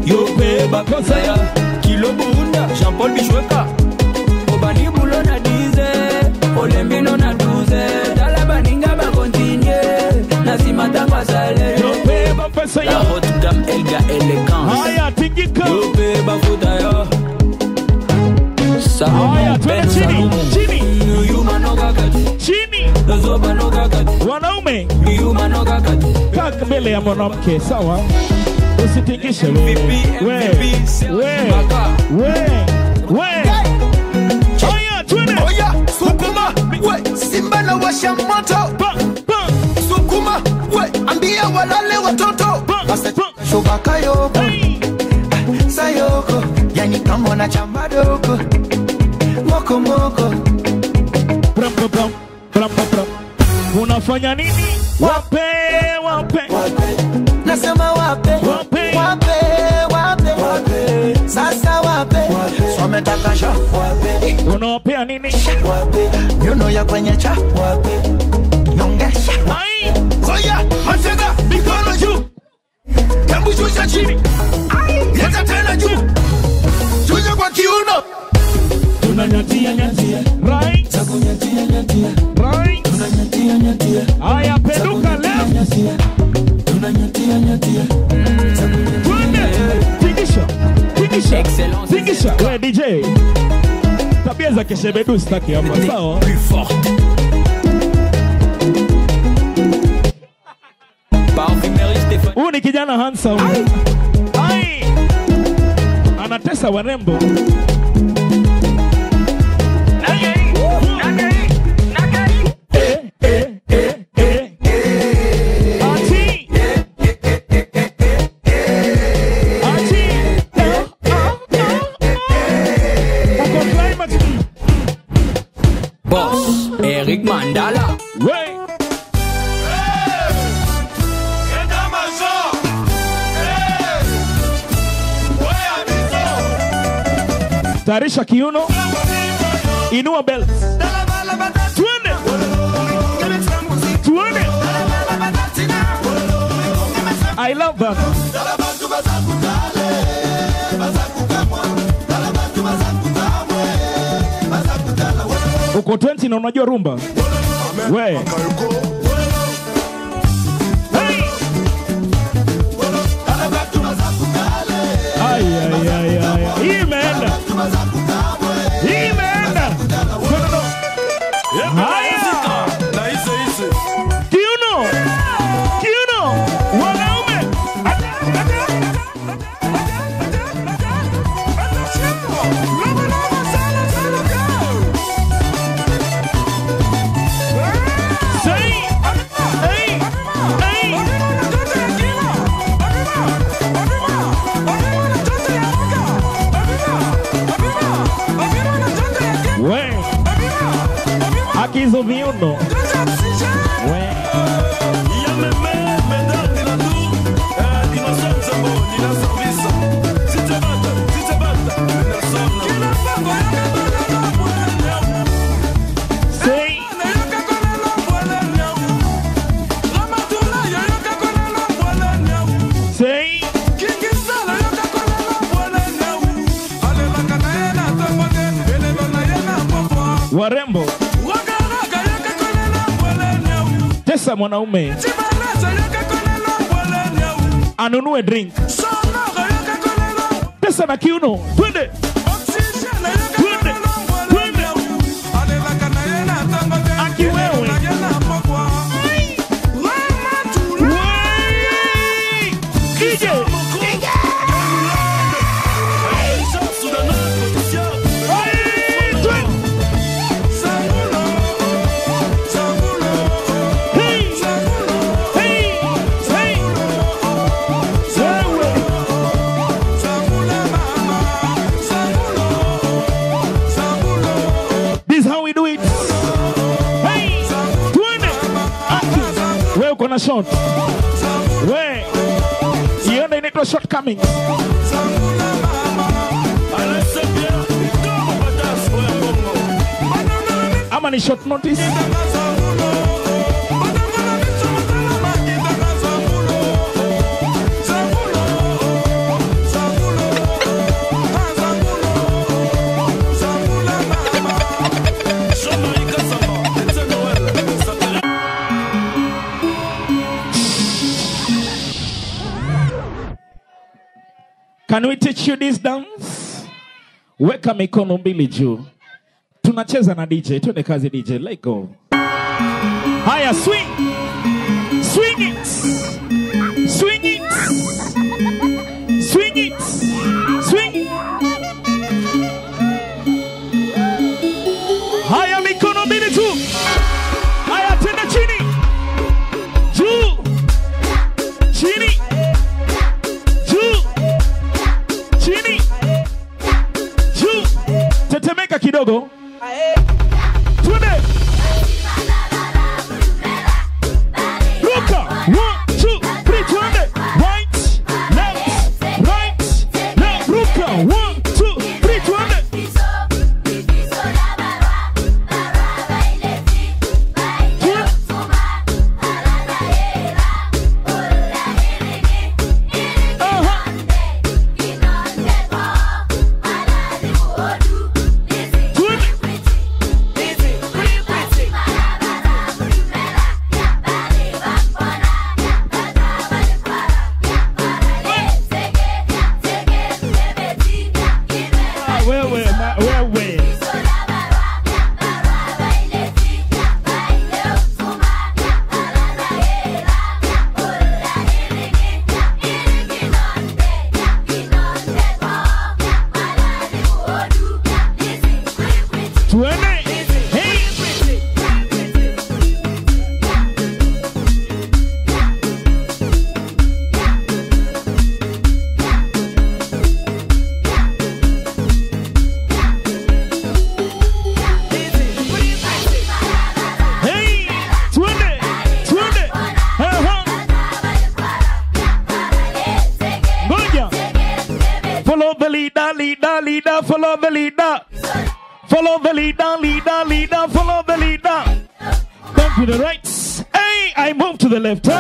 Yope bapeza ya. Kilo bunda, Jean Paul Bishweka. Elegance haya tingika yo mpe bafuta ya Haya, twende chini, chini. Chini. Wanaume. Mbele ya mwanamke, sawa? Usitingishe wewe. Haya, twende. Oya, sukuma, we, simba na washa moto. Sukuma, we, ambia walale watoto. Basta kayoko. Sayoko, yani kama unachamba doko. Moko moko. Bram, bram, bram. Bram, bram. Unafanya nini? Wape, wape. Nasema wape. Wape. Wape, wape. Wape. Sasa wape. Sometaka sha. Wape. Unawapea nini? Wape. Nyuno ya kwenye cha. Wape. Nyongesha. Ai. soya mikono juu. Hebu shusha chini. Leta tena juu. Shusha kwa kiuno. Tunanyatia nyatia. Right. Takunyatia nyatia. Right. Tunanyatia nyatia. Haya, penduka left. Tunanyatia nyatia. Twende. Tingisha. Tingisha. Tingisha. We DJ. Tabia za keshebedu sitaki hapa, sawa? huu ni kijana handsome. Ai. Anatesa warembo. Boss, Eric Mandala. Wait. Tayarisha kiuno. Inua belt. Twende. Twende. I love them. Uko 20 na unajua rumba? We. Resumindo, kabisa mwanaume. Anunue drink. Pesa na kiuno. Twende. a sound. Where? You only need a shot coming. How many shot notice? Can we teach you this dance? Weka mikono mbili juu, tunacheza na DJ. Twende kazi DJ, let go. Haya, swing swing it. Todo. the left.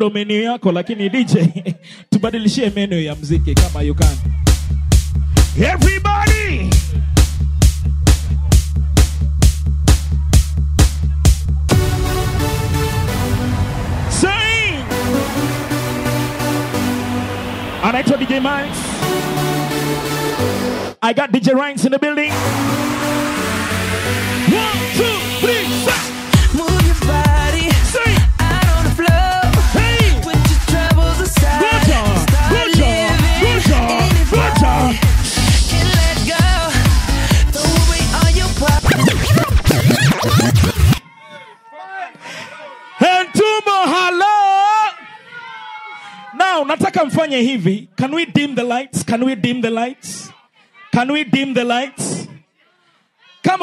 ndo menu yako, lakini DJ tubadilishie menu ya mziki kama you can. Every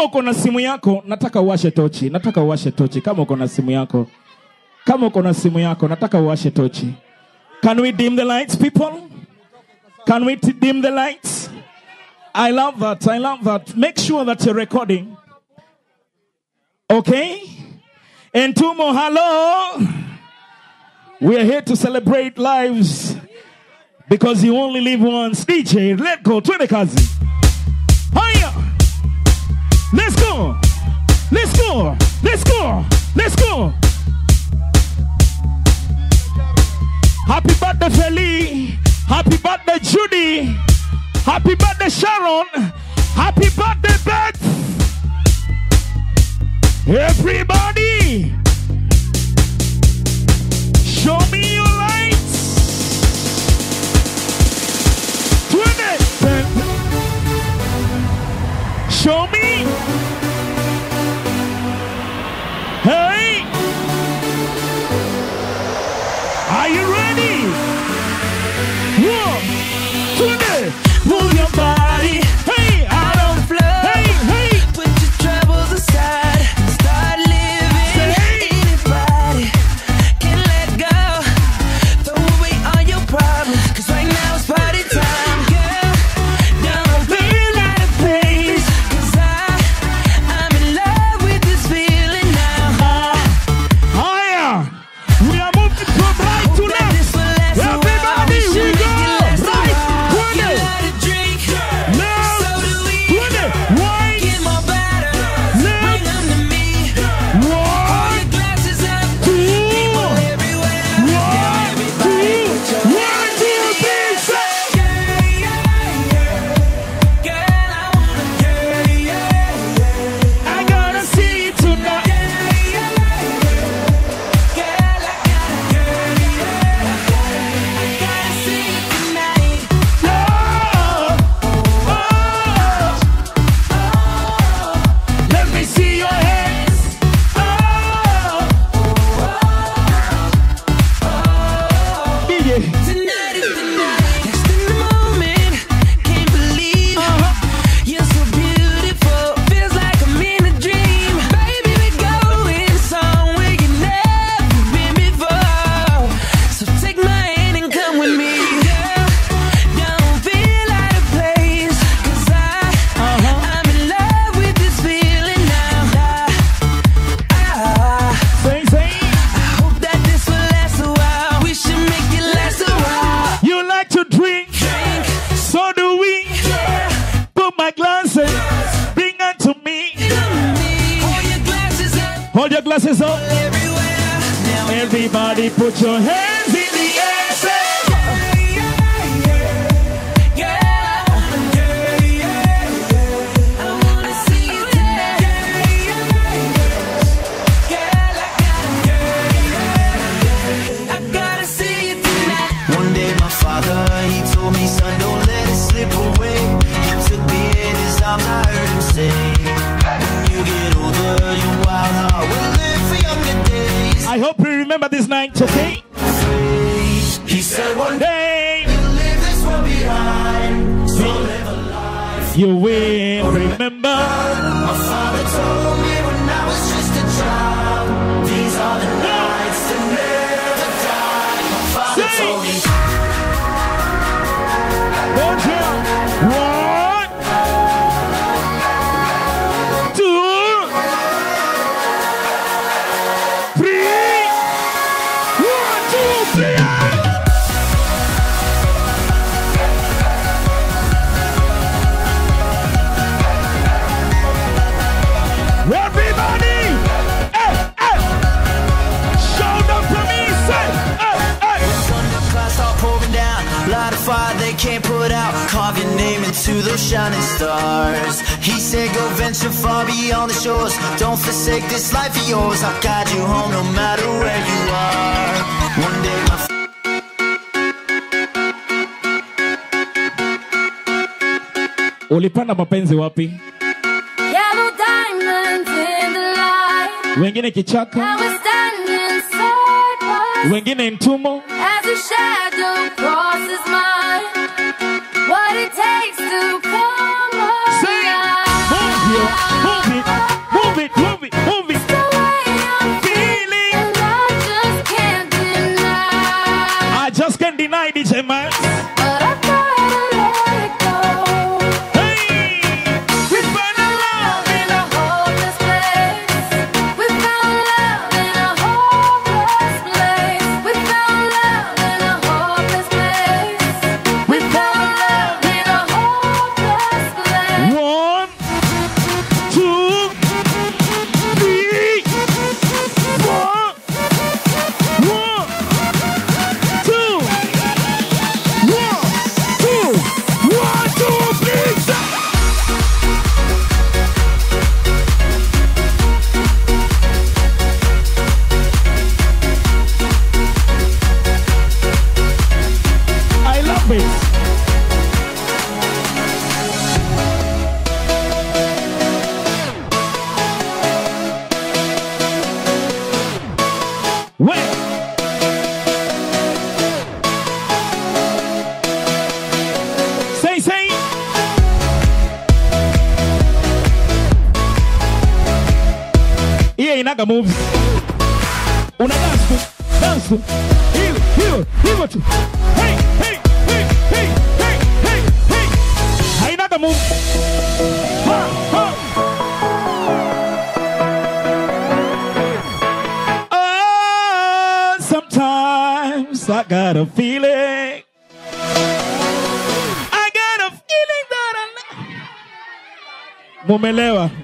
uko na simu yako, nataka uwashe tochi, nataka uwashe tochi. Kama uko na simu yako, kama uko na simu yako, nataka uwashe tochi. Can we dim the lights, people? Can we dim the lights? I love that. I love that. Make sure that you're recording. Okay? And Entumo, hello. We are here to celebrate lives because you only live once. DJ, let go. Twende kazi. Let's go. Let's go. Let's go. Let's go. Happy birthday, Feli. Happy birthday, Judy. Happy birthday, Sharon. Happy birthday, Beth. Everybody, show me your lights. Twin it.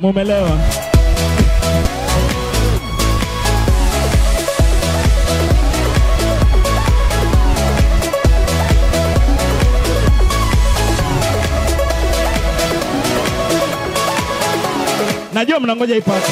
mumelewa. Najua mnangoja ipate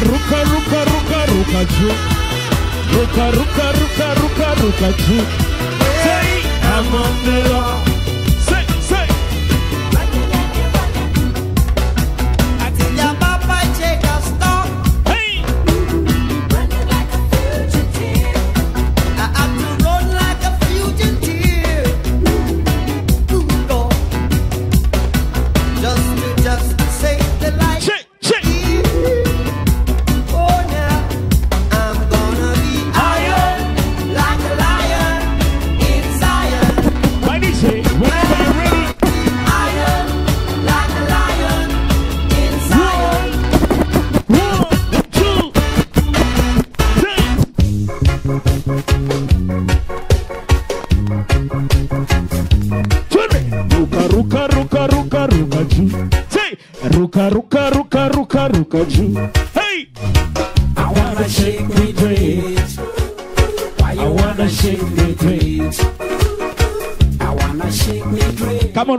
ruka ruka ruka ruka ruka ju ruka ruka ruka ruka ruka ju Hey, i'm on the road.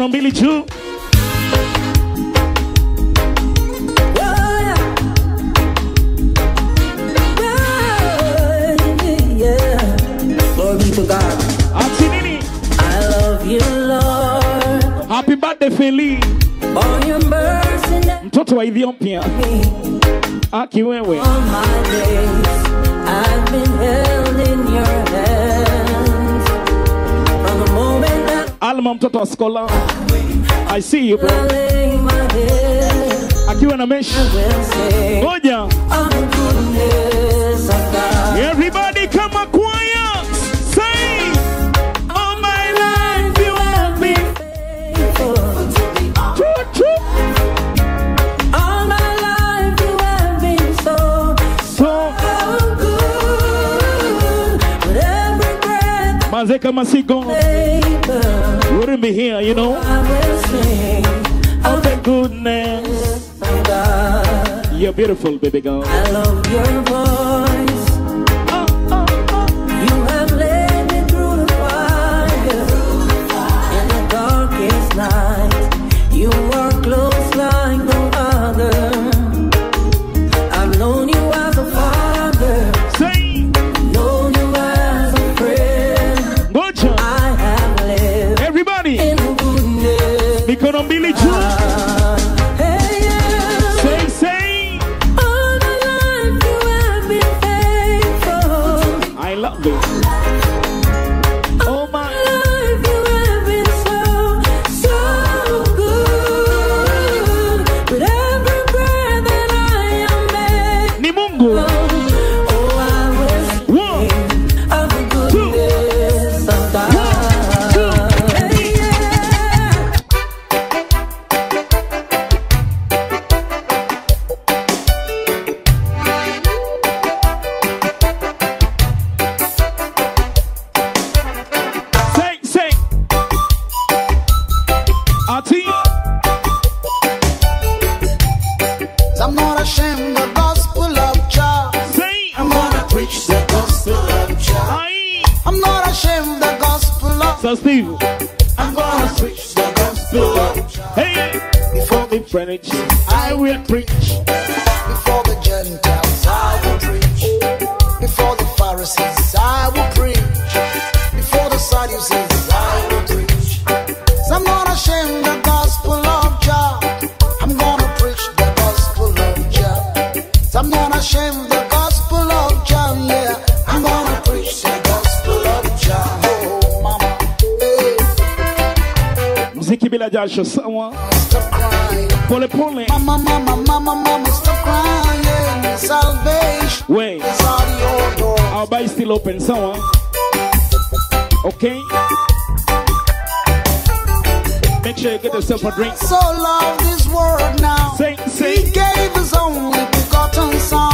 on Billy Jew. Happy birthday Feli, mtoto wa Ethiopia akiwewe. All my days, I've been held in Salma mtoto wa Skola. I see you bro. Akiwa na mesh. Ngoja. Everybody come up come and see a single. Wouldn't be here, you know. Of oh, the goodness. You're beautiful, baby girl. I love your voice. I'm gonna switch the gospel. Hey, before they preach, I will preach. Dasha Sawa. Pole pole. Mama, mama, mama, mama, stop crying. Salvation. Wait. Our bar is still open, Sawa. Okay. Make sure you get yourself a drink. So love this world now. He gave his only begotten son.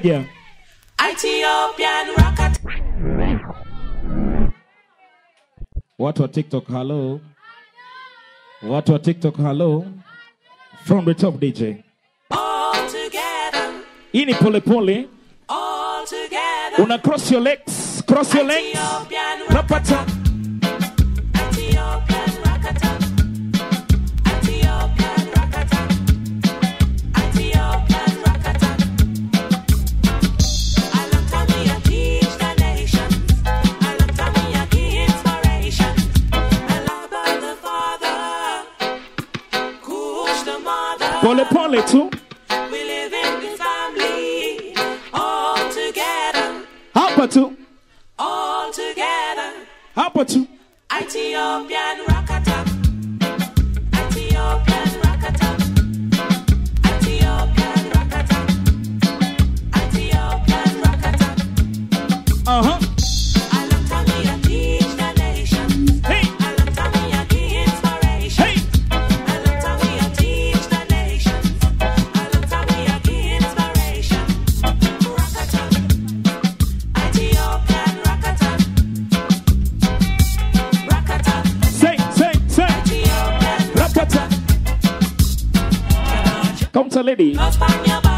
Nadia. Ethiopian rocket. What were TikTok? Hello. What were TikTok? Hello. From the top DJ. All together. Ini pole pole. All together. Una cross your legs. Cross your legs. Napata. Well, upon little. We live in this family all together. How about? All together. How about Come to lady.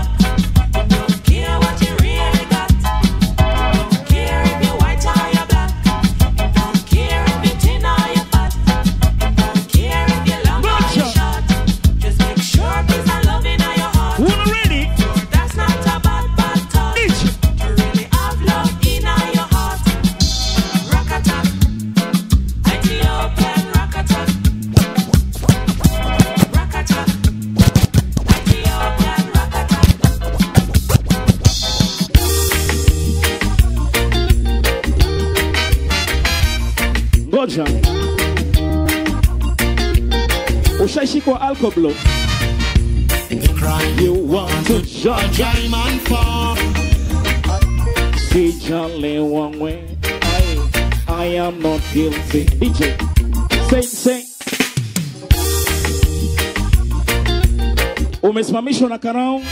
Pablo. The you want to judge a man for. See Charlie one way. I, I am not guilty. DJ, sing, sing. Umesimamishwa na karau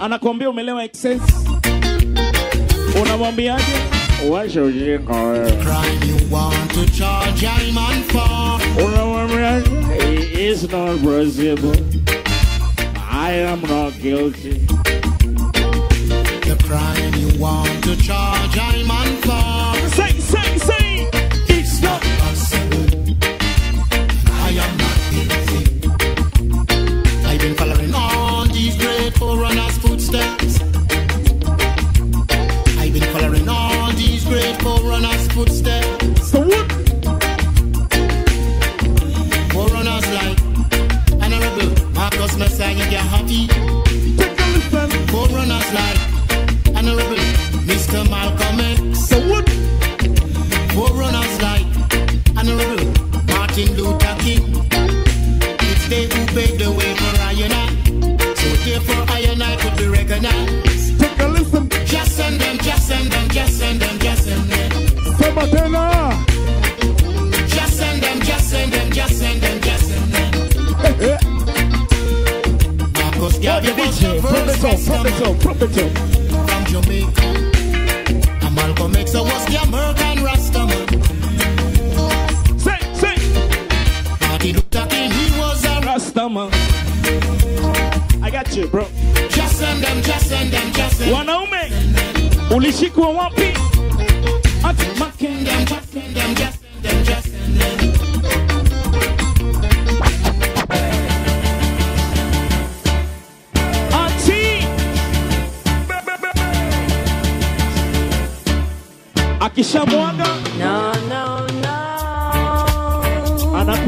anakwambia umelewa excess, unamwambiaje? Washa ujinga It's not possible. I am not guilty.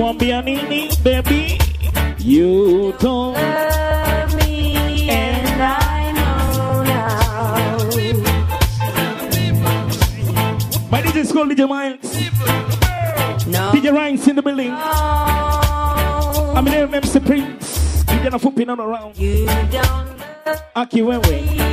Kwambianini, baby, you don't love me, and I know now. My DJ is called DJ Miles. No. DJ Rynes in the building. No. I'm in MC Prince. DJ Nafupin on around. You don't love Aki Wenwe.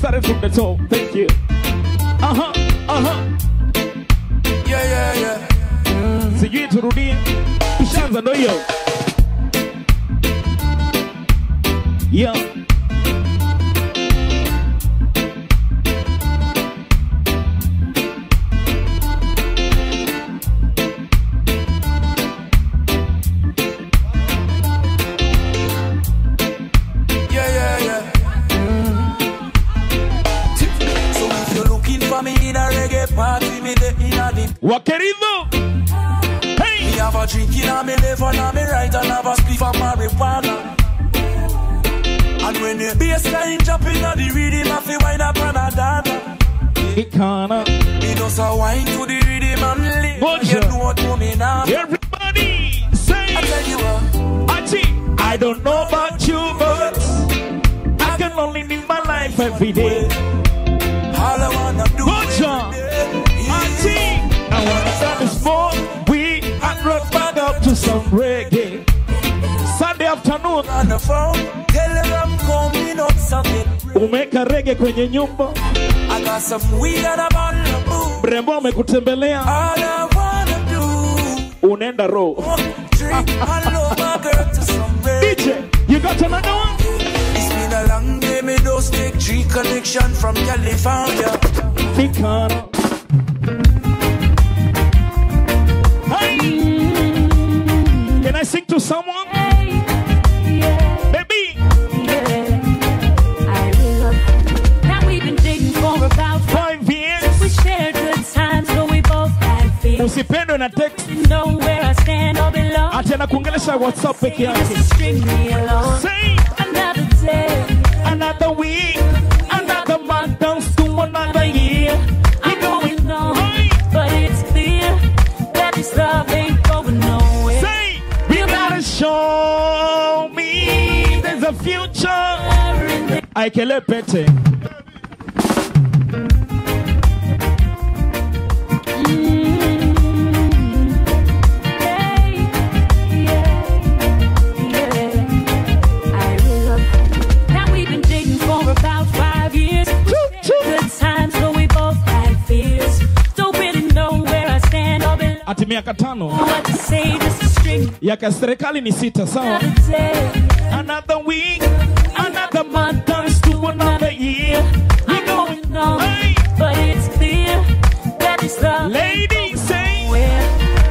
started from the top. Brembo amekutembelea sita sawa? Another week another month turns to another year. We going on hey. but it's clear that it's love ladies say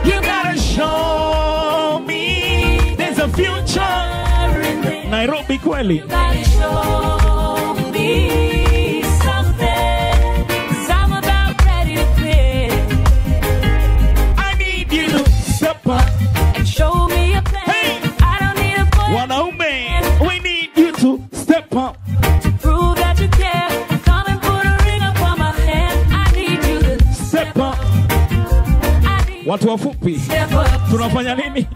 you gotta show me there's a future Nairobi kweli. You gotta show me. watu wafupi tunafanya nini?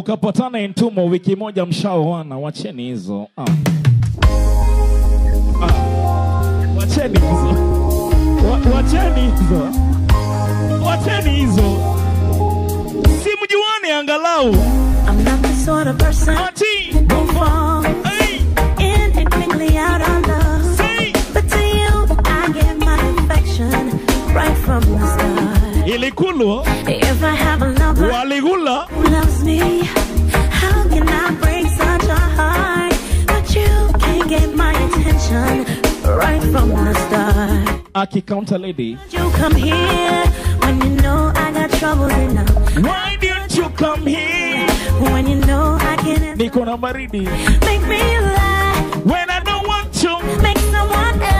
mukapatana intumo wiki moja mshaoana, wacheni hizo ah. ah. wacheni hizo Wa, wacheni hizo wacheni hizo, si angalau sort of person out love. But to you, I my affection right from the start. Oh. If I from the start. Aki counter lady. You come here when you know I got trouble enough. Why didn't you come here when you know I can't? Make me lie when I don't want to. Make someone else.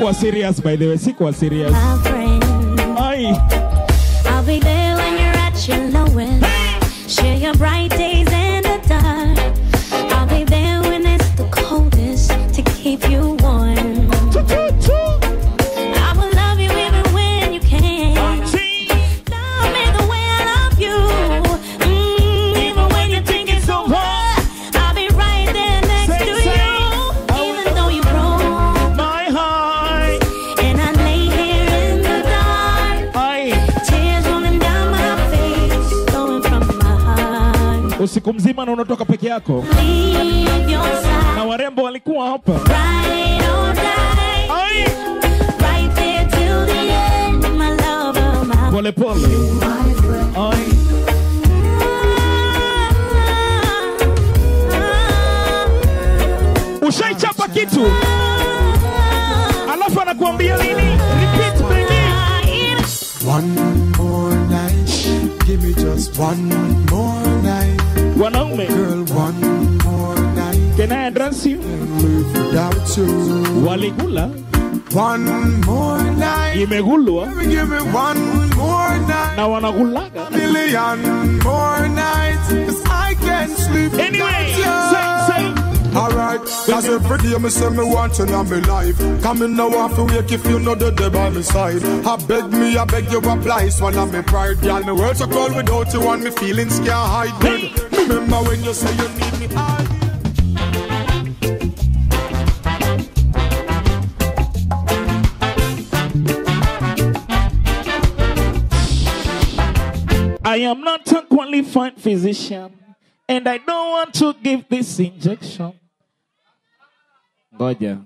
sikuwa serious by the way sikuwa serious. Ai. maana unatoka peke yako, na warembo walikuwa hapa. Polepole ushaichapa kitu. Alafu anakuambia nini? Repeat, baby. One more night, give me just one night. wanaume Girl, one more night. Can I address you? Live without you. walikula One more night. imegulwa Give me one more night. na wanagulaga Million more nights. Cause I can't sleep Anyway, without you. say, say. Alright, cause every day me say me want you in my life Come in now off wake if you know the day by my side I beg me, I beg you apply One of me pride, girl Me words are cold without you and me feelings can't hide Remember when you say you need me hard I am not a qualified physician and I don't want to give this injection. Ngoja.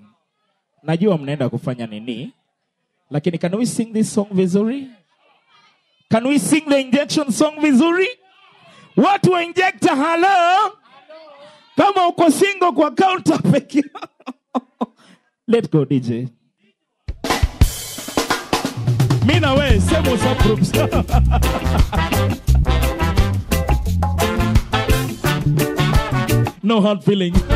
Najua mnaenda kufanya nini? Lakini can we sing this song vizuri? Can we sing the injection song vizuri? Watu wa injector hello? Kama uko single kwa counter peke. Let go DJ. Mimi na wewe sema no hard feeling.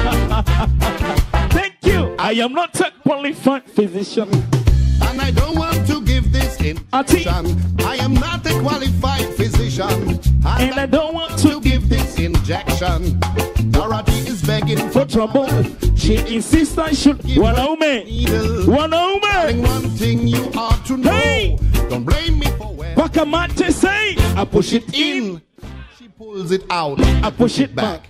Thank you. I am not a qualified physician. And I don't want to injection. I am not a qualified physician. And, I don't want to give this injection. Dorothy is begging for trouble. She insists I should. Wanaume. Wanaume. One thing you ought to know. Hey. Don't blame me for where Wakamate say. I push it in. she pulls it out. I push it back.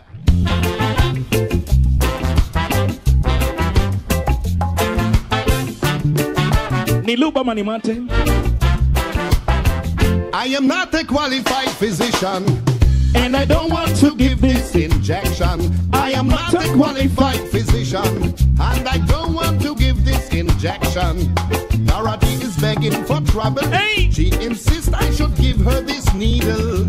Ni luba manimate. I am not a qualified physician. And I don't want to give this injection. I am not a qualified physician. And I don't want to give this injection. Dorothy is begging for trouble. She insists I should give her this needle.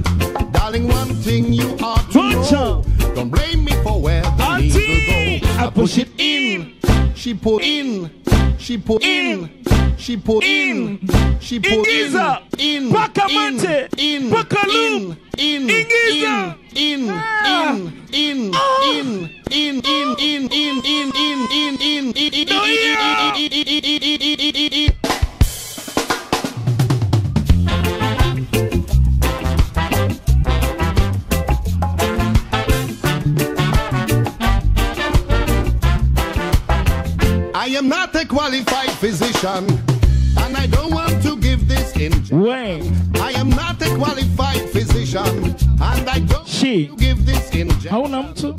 Darling, one thing you ought to know. Don't blame me for where the needle go. I push it in. She put in. She put in. She put in. She put in. Ingiza. In. Paka in. mate. In. Paka in. loop. In. Ingiza. In. In. Ah. In. In. In. In. In. In. In. In. In. In. In. In. In. Am not a qualified physician, and I don't want to give this injection. I am not a qualified physician, and I don't she. want to give this injection. Hauna mtu?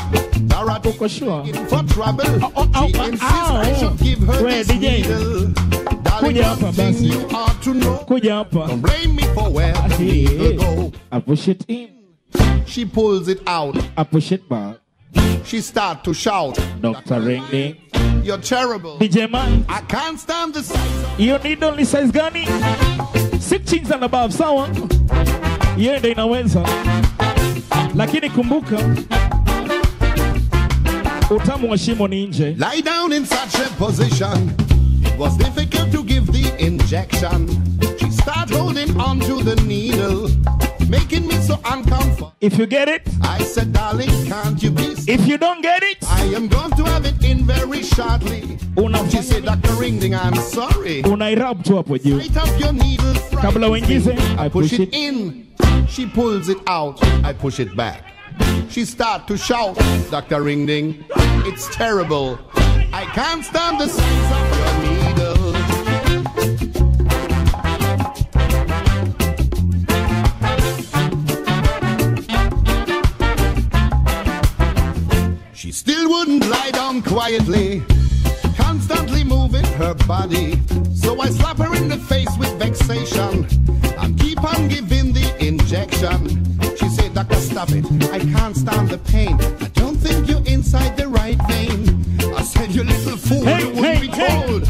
Dorothy Uko sure? for trouble. Oh, oh, oh, she insists I should give her We, this needle. Darling, one thing you ought to know. Don't blame me for where the ah, needle go. I push it in. She pulls it out. I push it back. She start to shout. Dr. Ring Ding. You're terrible. DJ Man. I can't stand the size You need only size gani? 16 and above, sawa? Ndio inaweza. Lakini kumbuka utamu wa shimo ni nje. Lie down in such a position. It was difficult to give the injection. She start holding on to the needle, making me so uncomfortable. If you get it, I said, darling, can't you be? If you don't get it, I am going to have it in very shortly. She said, Dr. Ringding, I'm sorry. Unairub tu hapo juu. Light up your needle. Kabla I push it in. She pulls it out. I push it back. She start to shout, Dr. Ringding, it's terrible. I can't stand the size of your needle. She still wouldn't lie down quietly, constantly moving her body. So I slap her in the face with vexation and keep on giving the injection. She said, Doctor, stop it. I can't stand the pain. I don't think you're inside the right vein. I said, You little fool, Hey, you wouldn't hey, be told.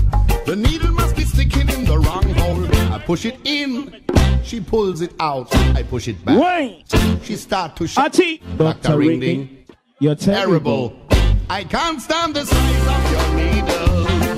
The needle must be sticking in the wrong hole. I push it in. She pulls it out. I push it back. Wait. She start to shout. Dr. Ring Ding. You're terrible. Terrible. I can't stand the size of your needle.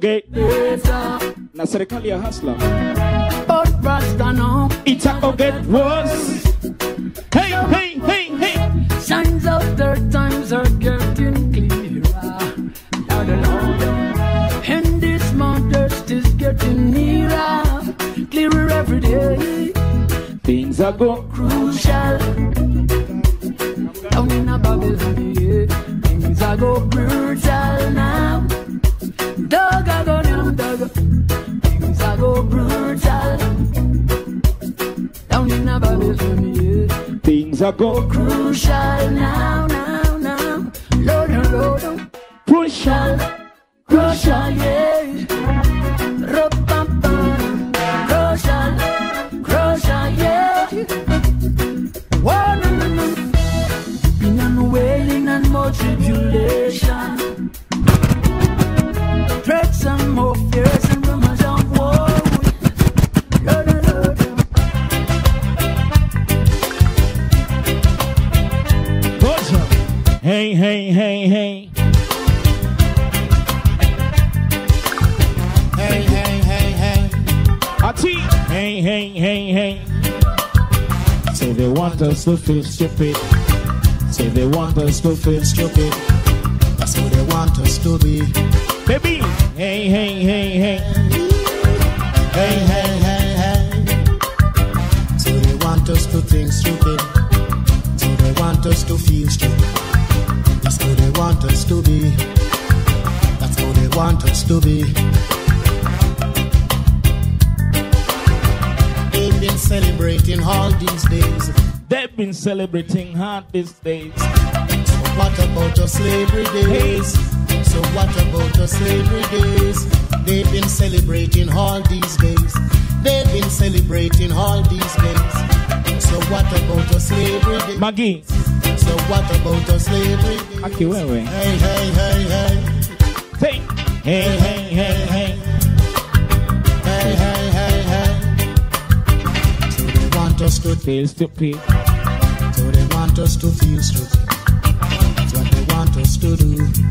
Things to get better. Na serikali ya hasla. But Rasta now. Itako get worse. Hey, hey, hey, hey. Signs of their times are getting clearer. Lord, Lord. And this modest is getting nearer. Clearer every day. Things are going crucial. Down in a Babylon, yeah. Things are go brutal go Crucial now. Feel stupid. That's who they want us to be. Baby. Hey, hey, hey, hey. Hey, hey, hey, hey. So they want us to think stupid. So they want us to feel stupid. That's who they want us to be. That's who they want us to be. They've been celebrating all these days. They've been celebrating hard these days. So what about the slavery days? So what about the slavery days? They've been celebrating all these days. They've been celebrating all these days. So what about the slavery days? Maggie. So what about the slavery days? Aki wewe. Hey, hey, hey, hey. Hey, hey, hey, hey, hey. Hey, hey, hey, hey. So they want us to feel stupid. So they want us to feel stupid. That's what they want us to do.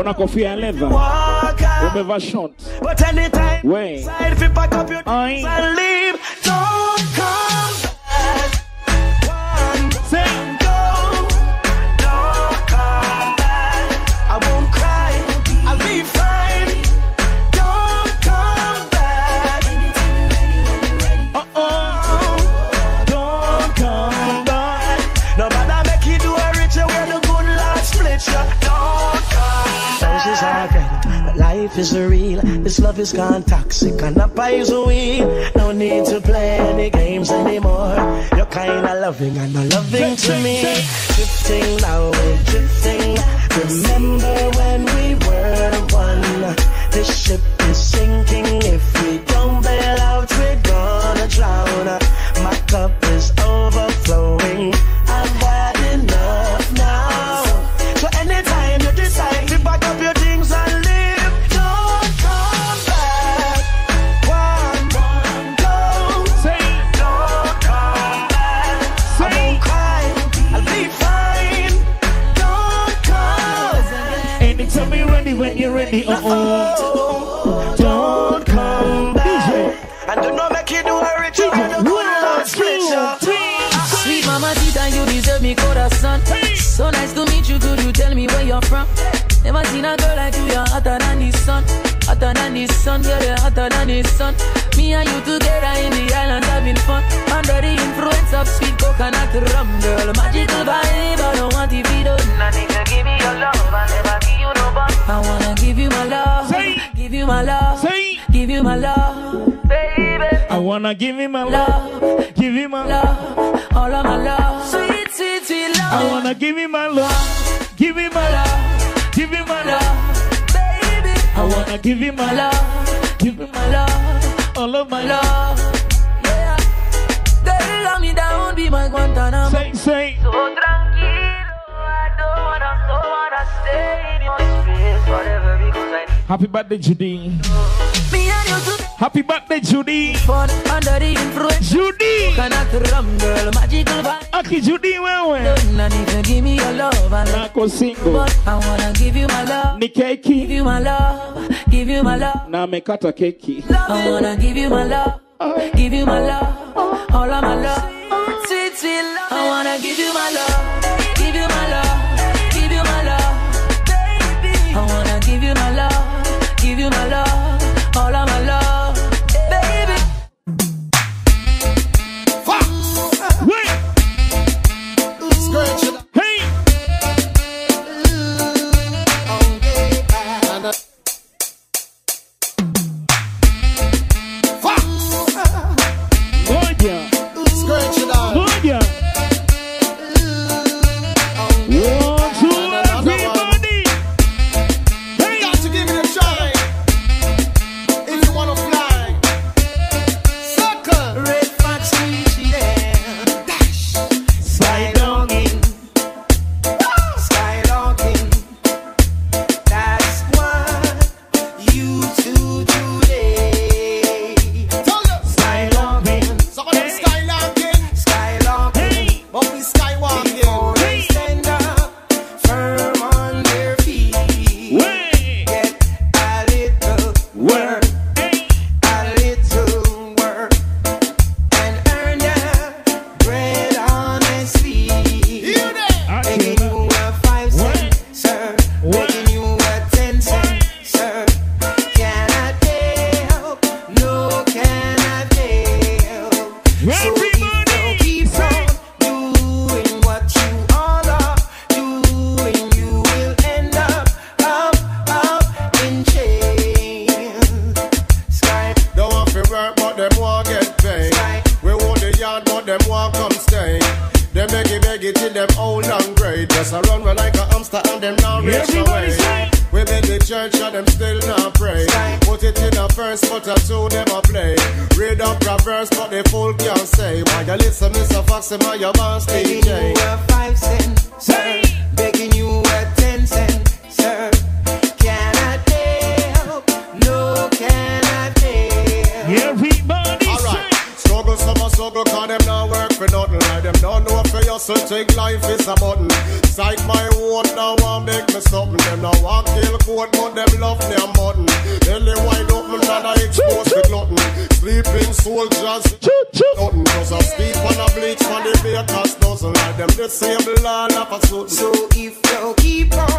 Kuna kofia ya leather. Umevaa short. We. Love is gone toxic and up is weed. No need to play any games anymore. You're kinda loving and not loving to me. Drifting now, we're drifting. Remember when we were one? This ship is sinking. If we don't tell me from? Never seen a girl like you, you're hotter than the sun. Hotter than the sun, girl, you're hotter than the sun. Me and you together in the island having fun. Under the influence of sweet coconut rum, girl. Magical vibe, I don't want to be done. I need to give me your love, I never give you no bun. I wanna give you my love, give you my love, give you my love, baby. I wanna give him my love, give him my love, all of my love, sweet, sweet, sweet love. I wanna give him my love, give him my love, wanna give him my love, give him my love, all of my love. Yeah. Girl, lock me down, be my Guantanamo. Say, say. So tranquilo, I don't wanna, don't wanna stay in your space forever because I need Happy birthday, Judy. me and you to Happy birthday, Judy. fun under the influence. Judy. Coconut rum, girl, magical vibe. Aki Judy wewe. Don't to give me your love, Nako single. but I wanna give you my love, Ni give you my love, give you my love. na amekata keki. I wanna give you my love, give you my love, all of my love, sweet, sweet love. I wanna give you my love, keep on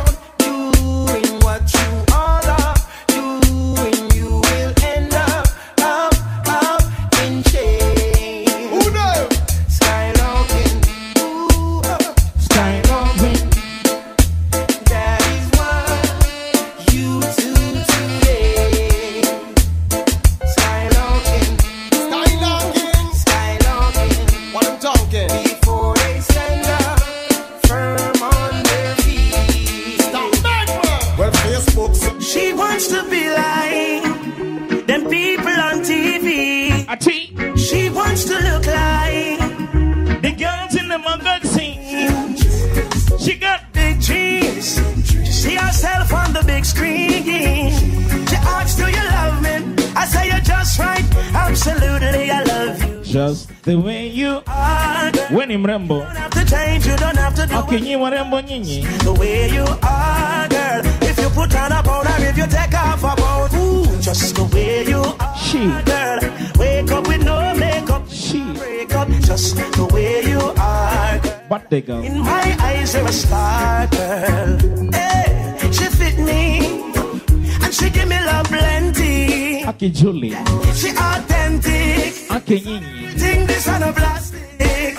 Julie. She authentic. Aki nyinyi. Think this on a plastic.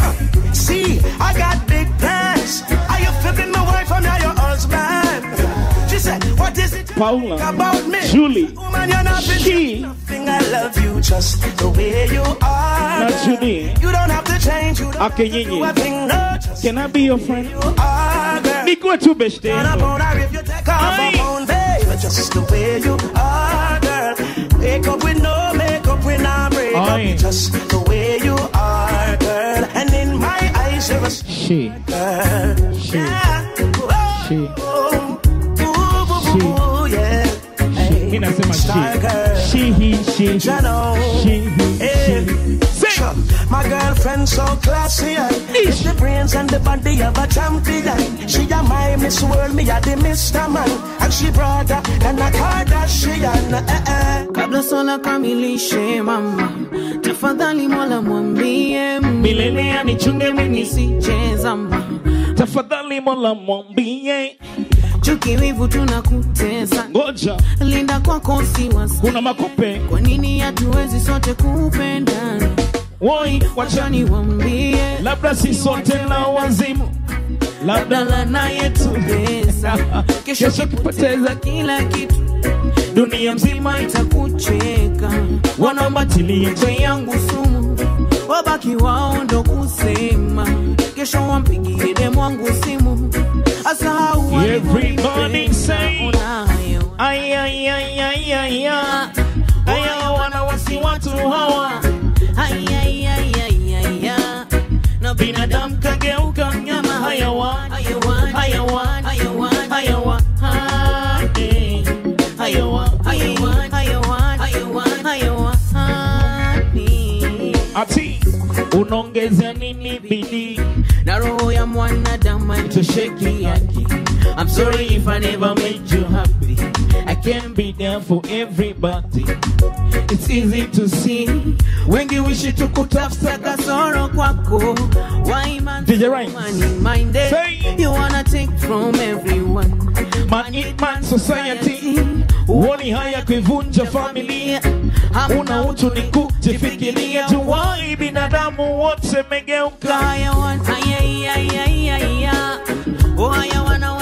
See, I got big plans. Are you flipping my wife or now your husband? She said, What is it Paula. about me? Julie. Woman, you're not She. nothing. I love you just the way you are. Not. Julie. You don't have to change. You don't Aki have to do a. No, just Can I be your friend? are, girl. Nikuwe tu beshte. Turn up on her if you take off a phone, babe. Just the way you are. Wake up with no makeup when I break Aye. up. Just the way you are, girl. And in my eyes, you're a She. girl. She. Yeah. She. Oh, ooh, ooh, ooh, yeah. Hey. Mi nasema Star girl. she. She, he, she. You know. She, he, Hey. she. Sure. My girlfriend so classy and With the brains and the body of a champion She a my Miss World, me a the Mr. Man And she broader than a Kardashian eh, eh. kabla swala kamilishe mama tafadhali mola mwambie Milele anichunge mimi. nisichezama Tafadhali mola mwambie. chuki wivu tunakutesa Ngoja. linda kwako siwasi Kuna makope. kwa nini hatuwezi sote kupendana woi, wachani wambie, labda si sote na wazimu, labda lana yetu pesa. Kesho kipoteza kila kitu, dunia mzima itakucheka, wanaobatilia nje yangu sumu, wabaki wao ndo kusema, kesho wampigie demu wangu simu, asahau everybody say ay ay na Binadamu kageuka mnyama hayawan. hayawan Hayawan. hayawan Hayawan. Hayawan. hayawan hayawan hayawan hayawani unaongeza nini bidii na roho ya mwanadamu yake I'm sorry if I never made you happy. I can't be there for everybody. It's easy to see. Wengi wishi tukutafuta kasoro kwako Why man DJ Rynes. money minded Say. You wanna take from everyone Man eat man society. Uoni haya kuivunja familia. Una utu ni kujifikiria. Tuwai binadamu wote megeuka. Hayawan hayayayayaya Oh hayawana wasi watu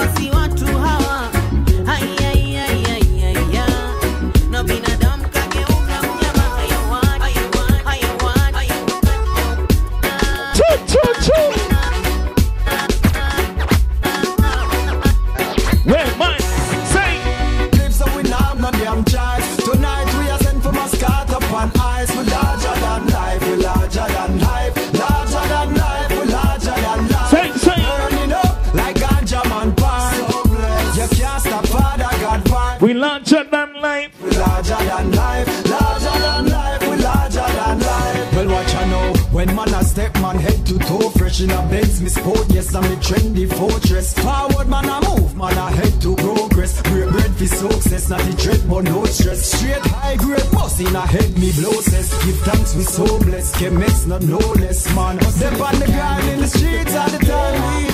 We larger than life. We larger than life, larger than life, we larger than life. Well, watch I know when man a step man head to toe, fresh in a Benz, me sport, yes, I'm a trendy fortress. Forward, man, I move, man, I head to progress. Break bread for success, not the dread, but no stress. Straight high grade, boss in a head, me blow cess. Give thanks, we so blessed, Chemex, not no less, man. Step on the grind in the streets all the time, we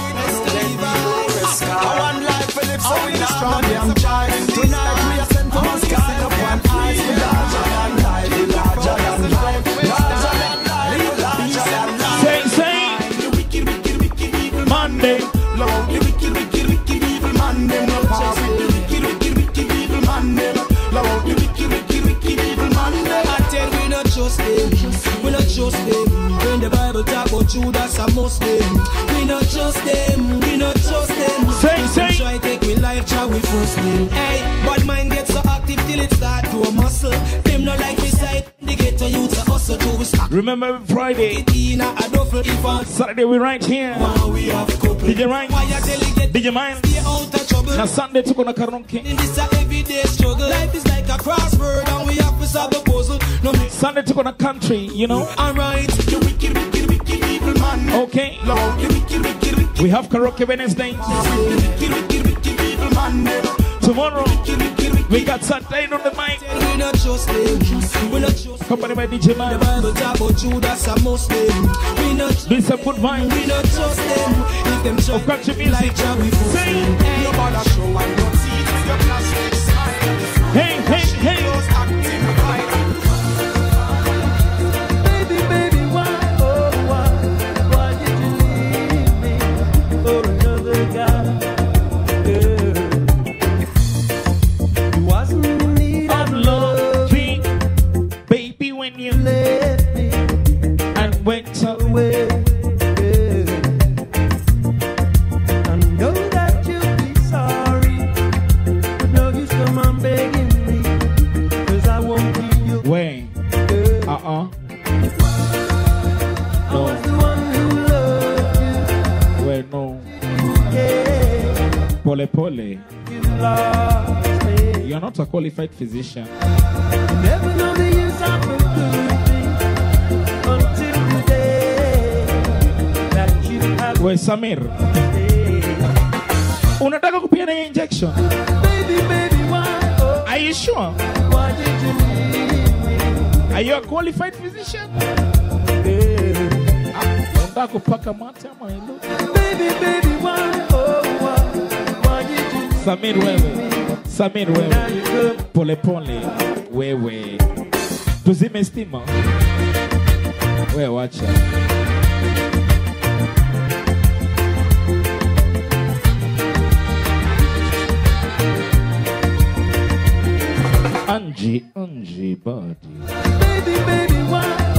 I want life for live, so we not strong, I'm trying. Tonight, we are sent from a sky up one eyes. We larger than life, we larger than life, larger than life, larger than life. Say, say. Monday. Lord, the wicked, wicked, wicked evil man, them no pass with the wicked, wicked, wicked evil man, them. Lord, the wicked, wicked, wicked evil man, them. I tell we not trust them, we not trust them. When the Bible talk about Judas and Muslim, we not trust them, we not trust. Say, say. Try take we life, try we first them. Hey, bad mind get so active till it start to a muscle. Them not like we side, they get to use a hustle to stop. Remember Friday, In a duffel if Saturday we right here. we have couple. Did you you delegate? Did you mind? Stay out of trouble. Na Sunday tuko na karaoke. In this a everyday struggle, life is like a crossword and we have to solve the puzzle. No me Sunday tuko na country, you know. alright. The wicked, wicked, wicked evil man, Okay. Lord, the wicked, wicked, wicked, We have karaoke Wednesday. Tomorrow we got Saturday on the mic. Company by DJ Man. Do some good vibes. Of country music. like Uh-uh. loved you. Wait, no. Yeah, Pole pole. me. You're not a qualified physician. we Samir, unataka kupiga na injection? Are you sure? Are you a qualified physician? Unataka kupaka mate ama ilu? Samir wewe, Samir wewe, polepole wewe, tuzime stima wewe, wacha Angie, Angie body. Baby, baby, why,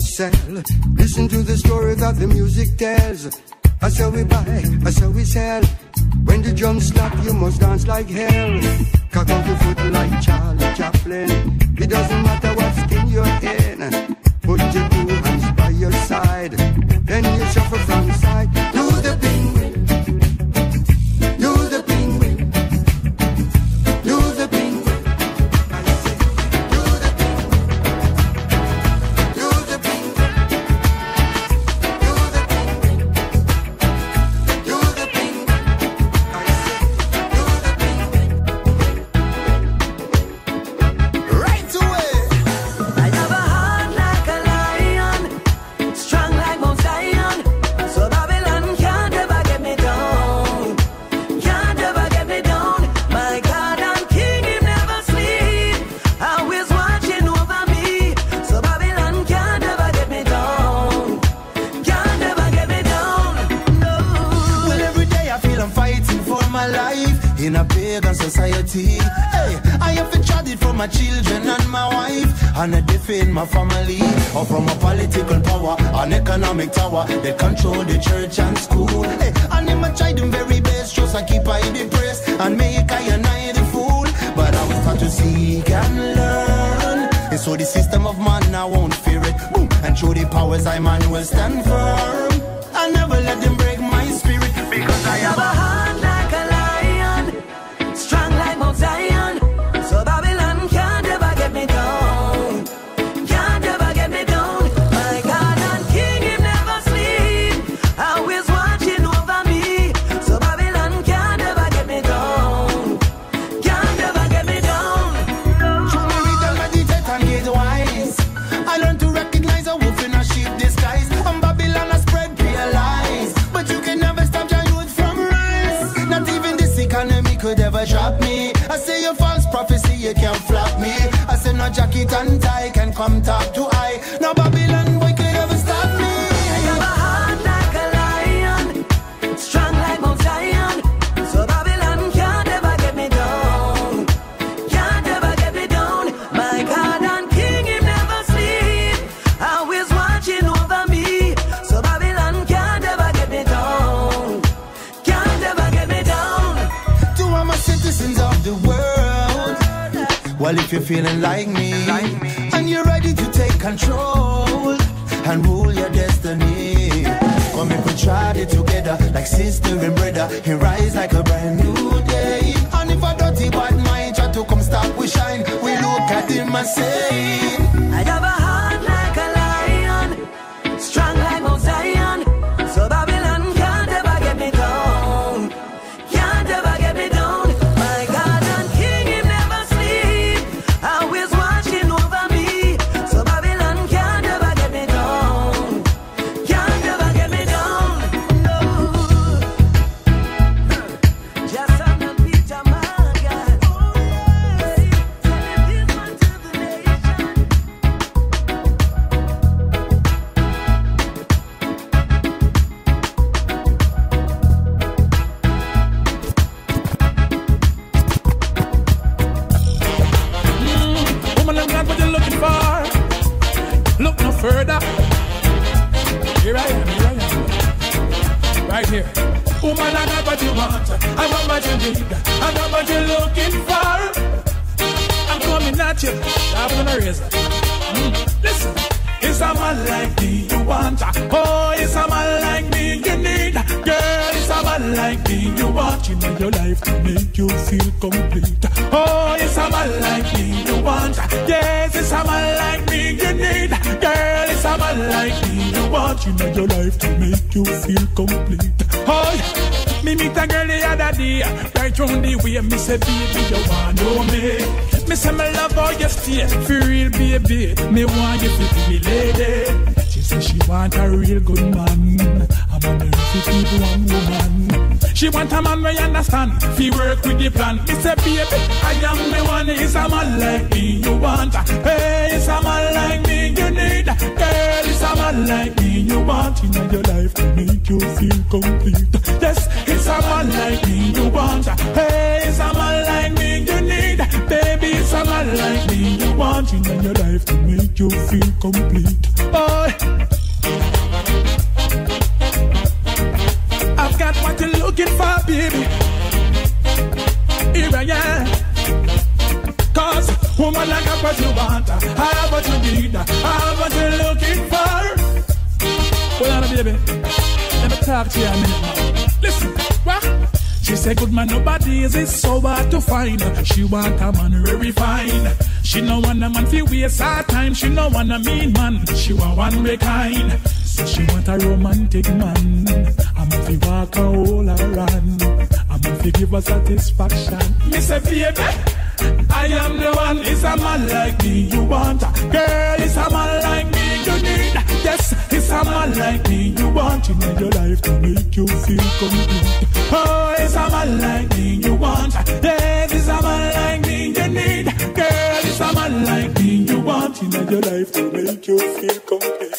sell. Listen to the story that the music tells. I sell we buy, I sell we sell. When the drums stop, you must dance like hell. Cock your foot like Charlie Chaplin. It doesn't matter. Through the powers I man will stand firm you can flop me. I said no jacket and tie can come talk to I. Nobody If you're feeling like me, and you're ready to take control and rule your destiny. Come if we try it together, like sister and brother, and rise like a brand new day. And if a dirty bad mind try to come stop, we shine. We look at him and say, I have Me want you to be lady. She say she want a real good man. I'm on the roof with one woman. She want a man we understand. Fi work with the plan. Me say, baby, I am the one. It's a man like me you want. Complete. Oh. I've got what you're looking for, baby. Here I am. Cause woman, I got what you want. I have what you need. I have what you're looking for. Hold on, baby. Let me talk to you a minute. Listen, what? She said, good man, nobody is it so hard to find. She want a man very fine. She no want a man fi waste her time. She no want a mean man. She want one way kind. So she want a romantic man. I'm fi walk a whole around. I'm fi give her satisfaction. Me say, baby. I am the one, it's a man like me you want. Girl, it's a man like me you need. Yes, it's a man like me you want in your life to make you feel complete. Oh, it's a man like me you want. Yes, it's a man in your life to make you feel complete.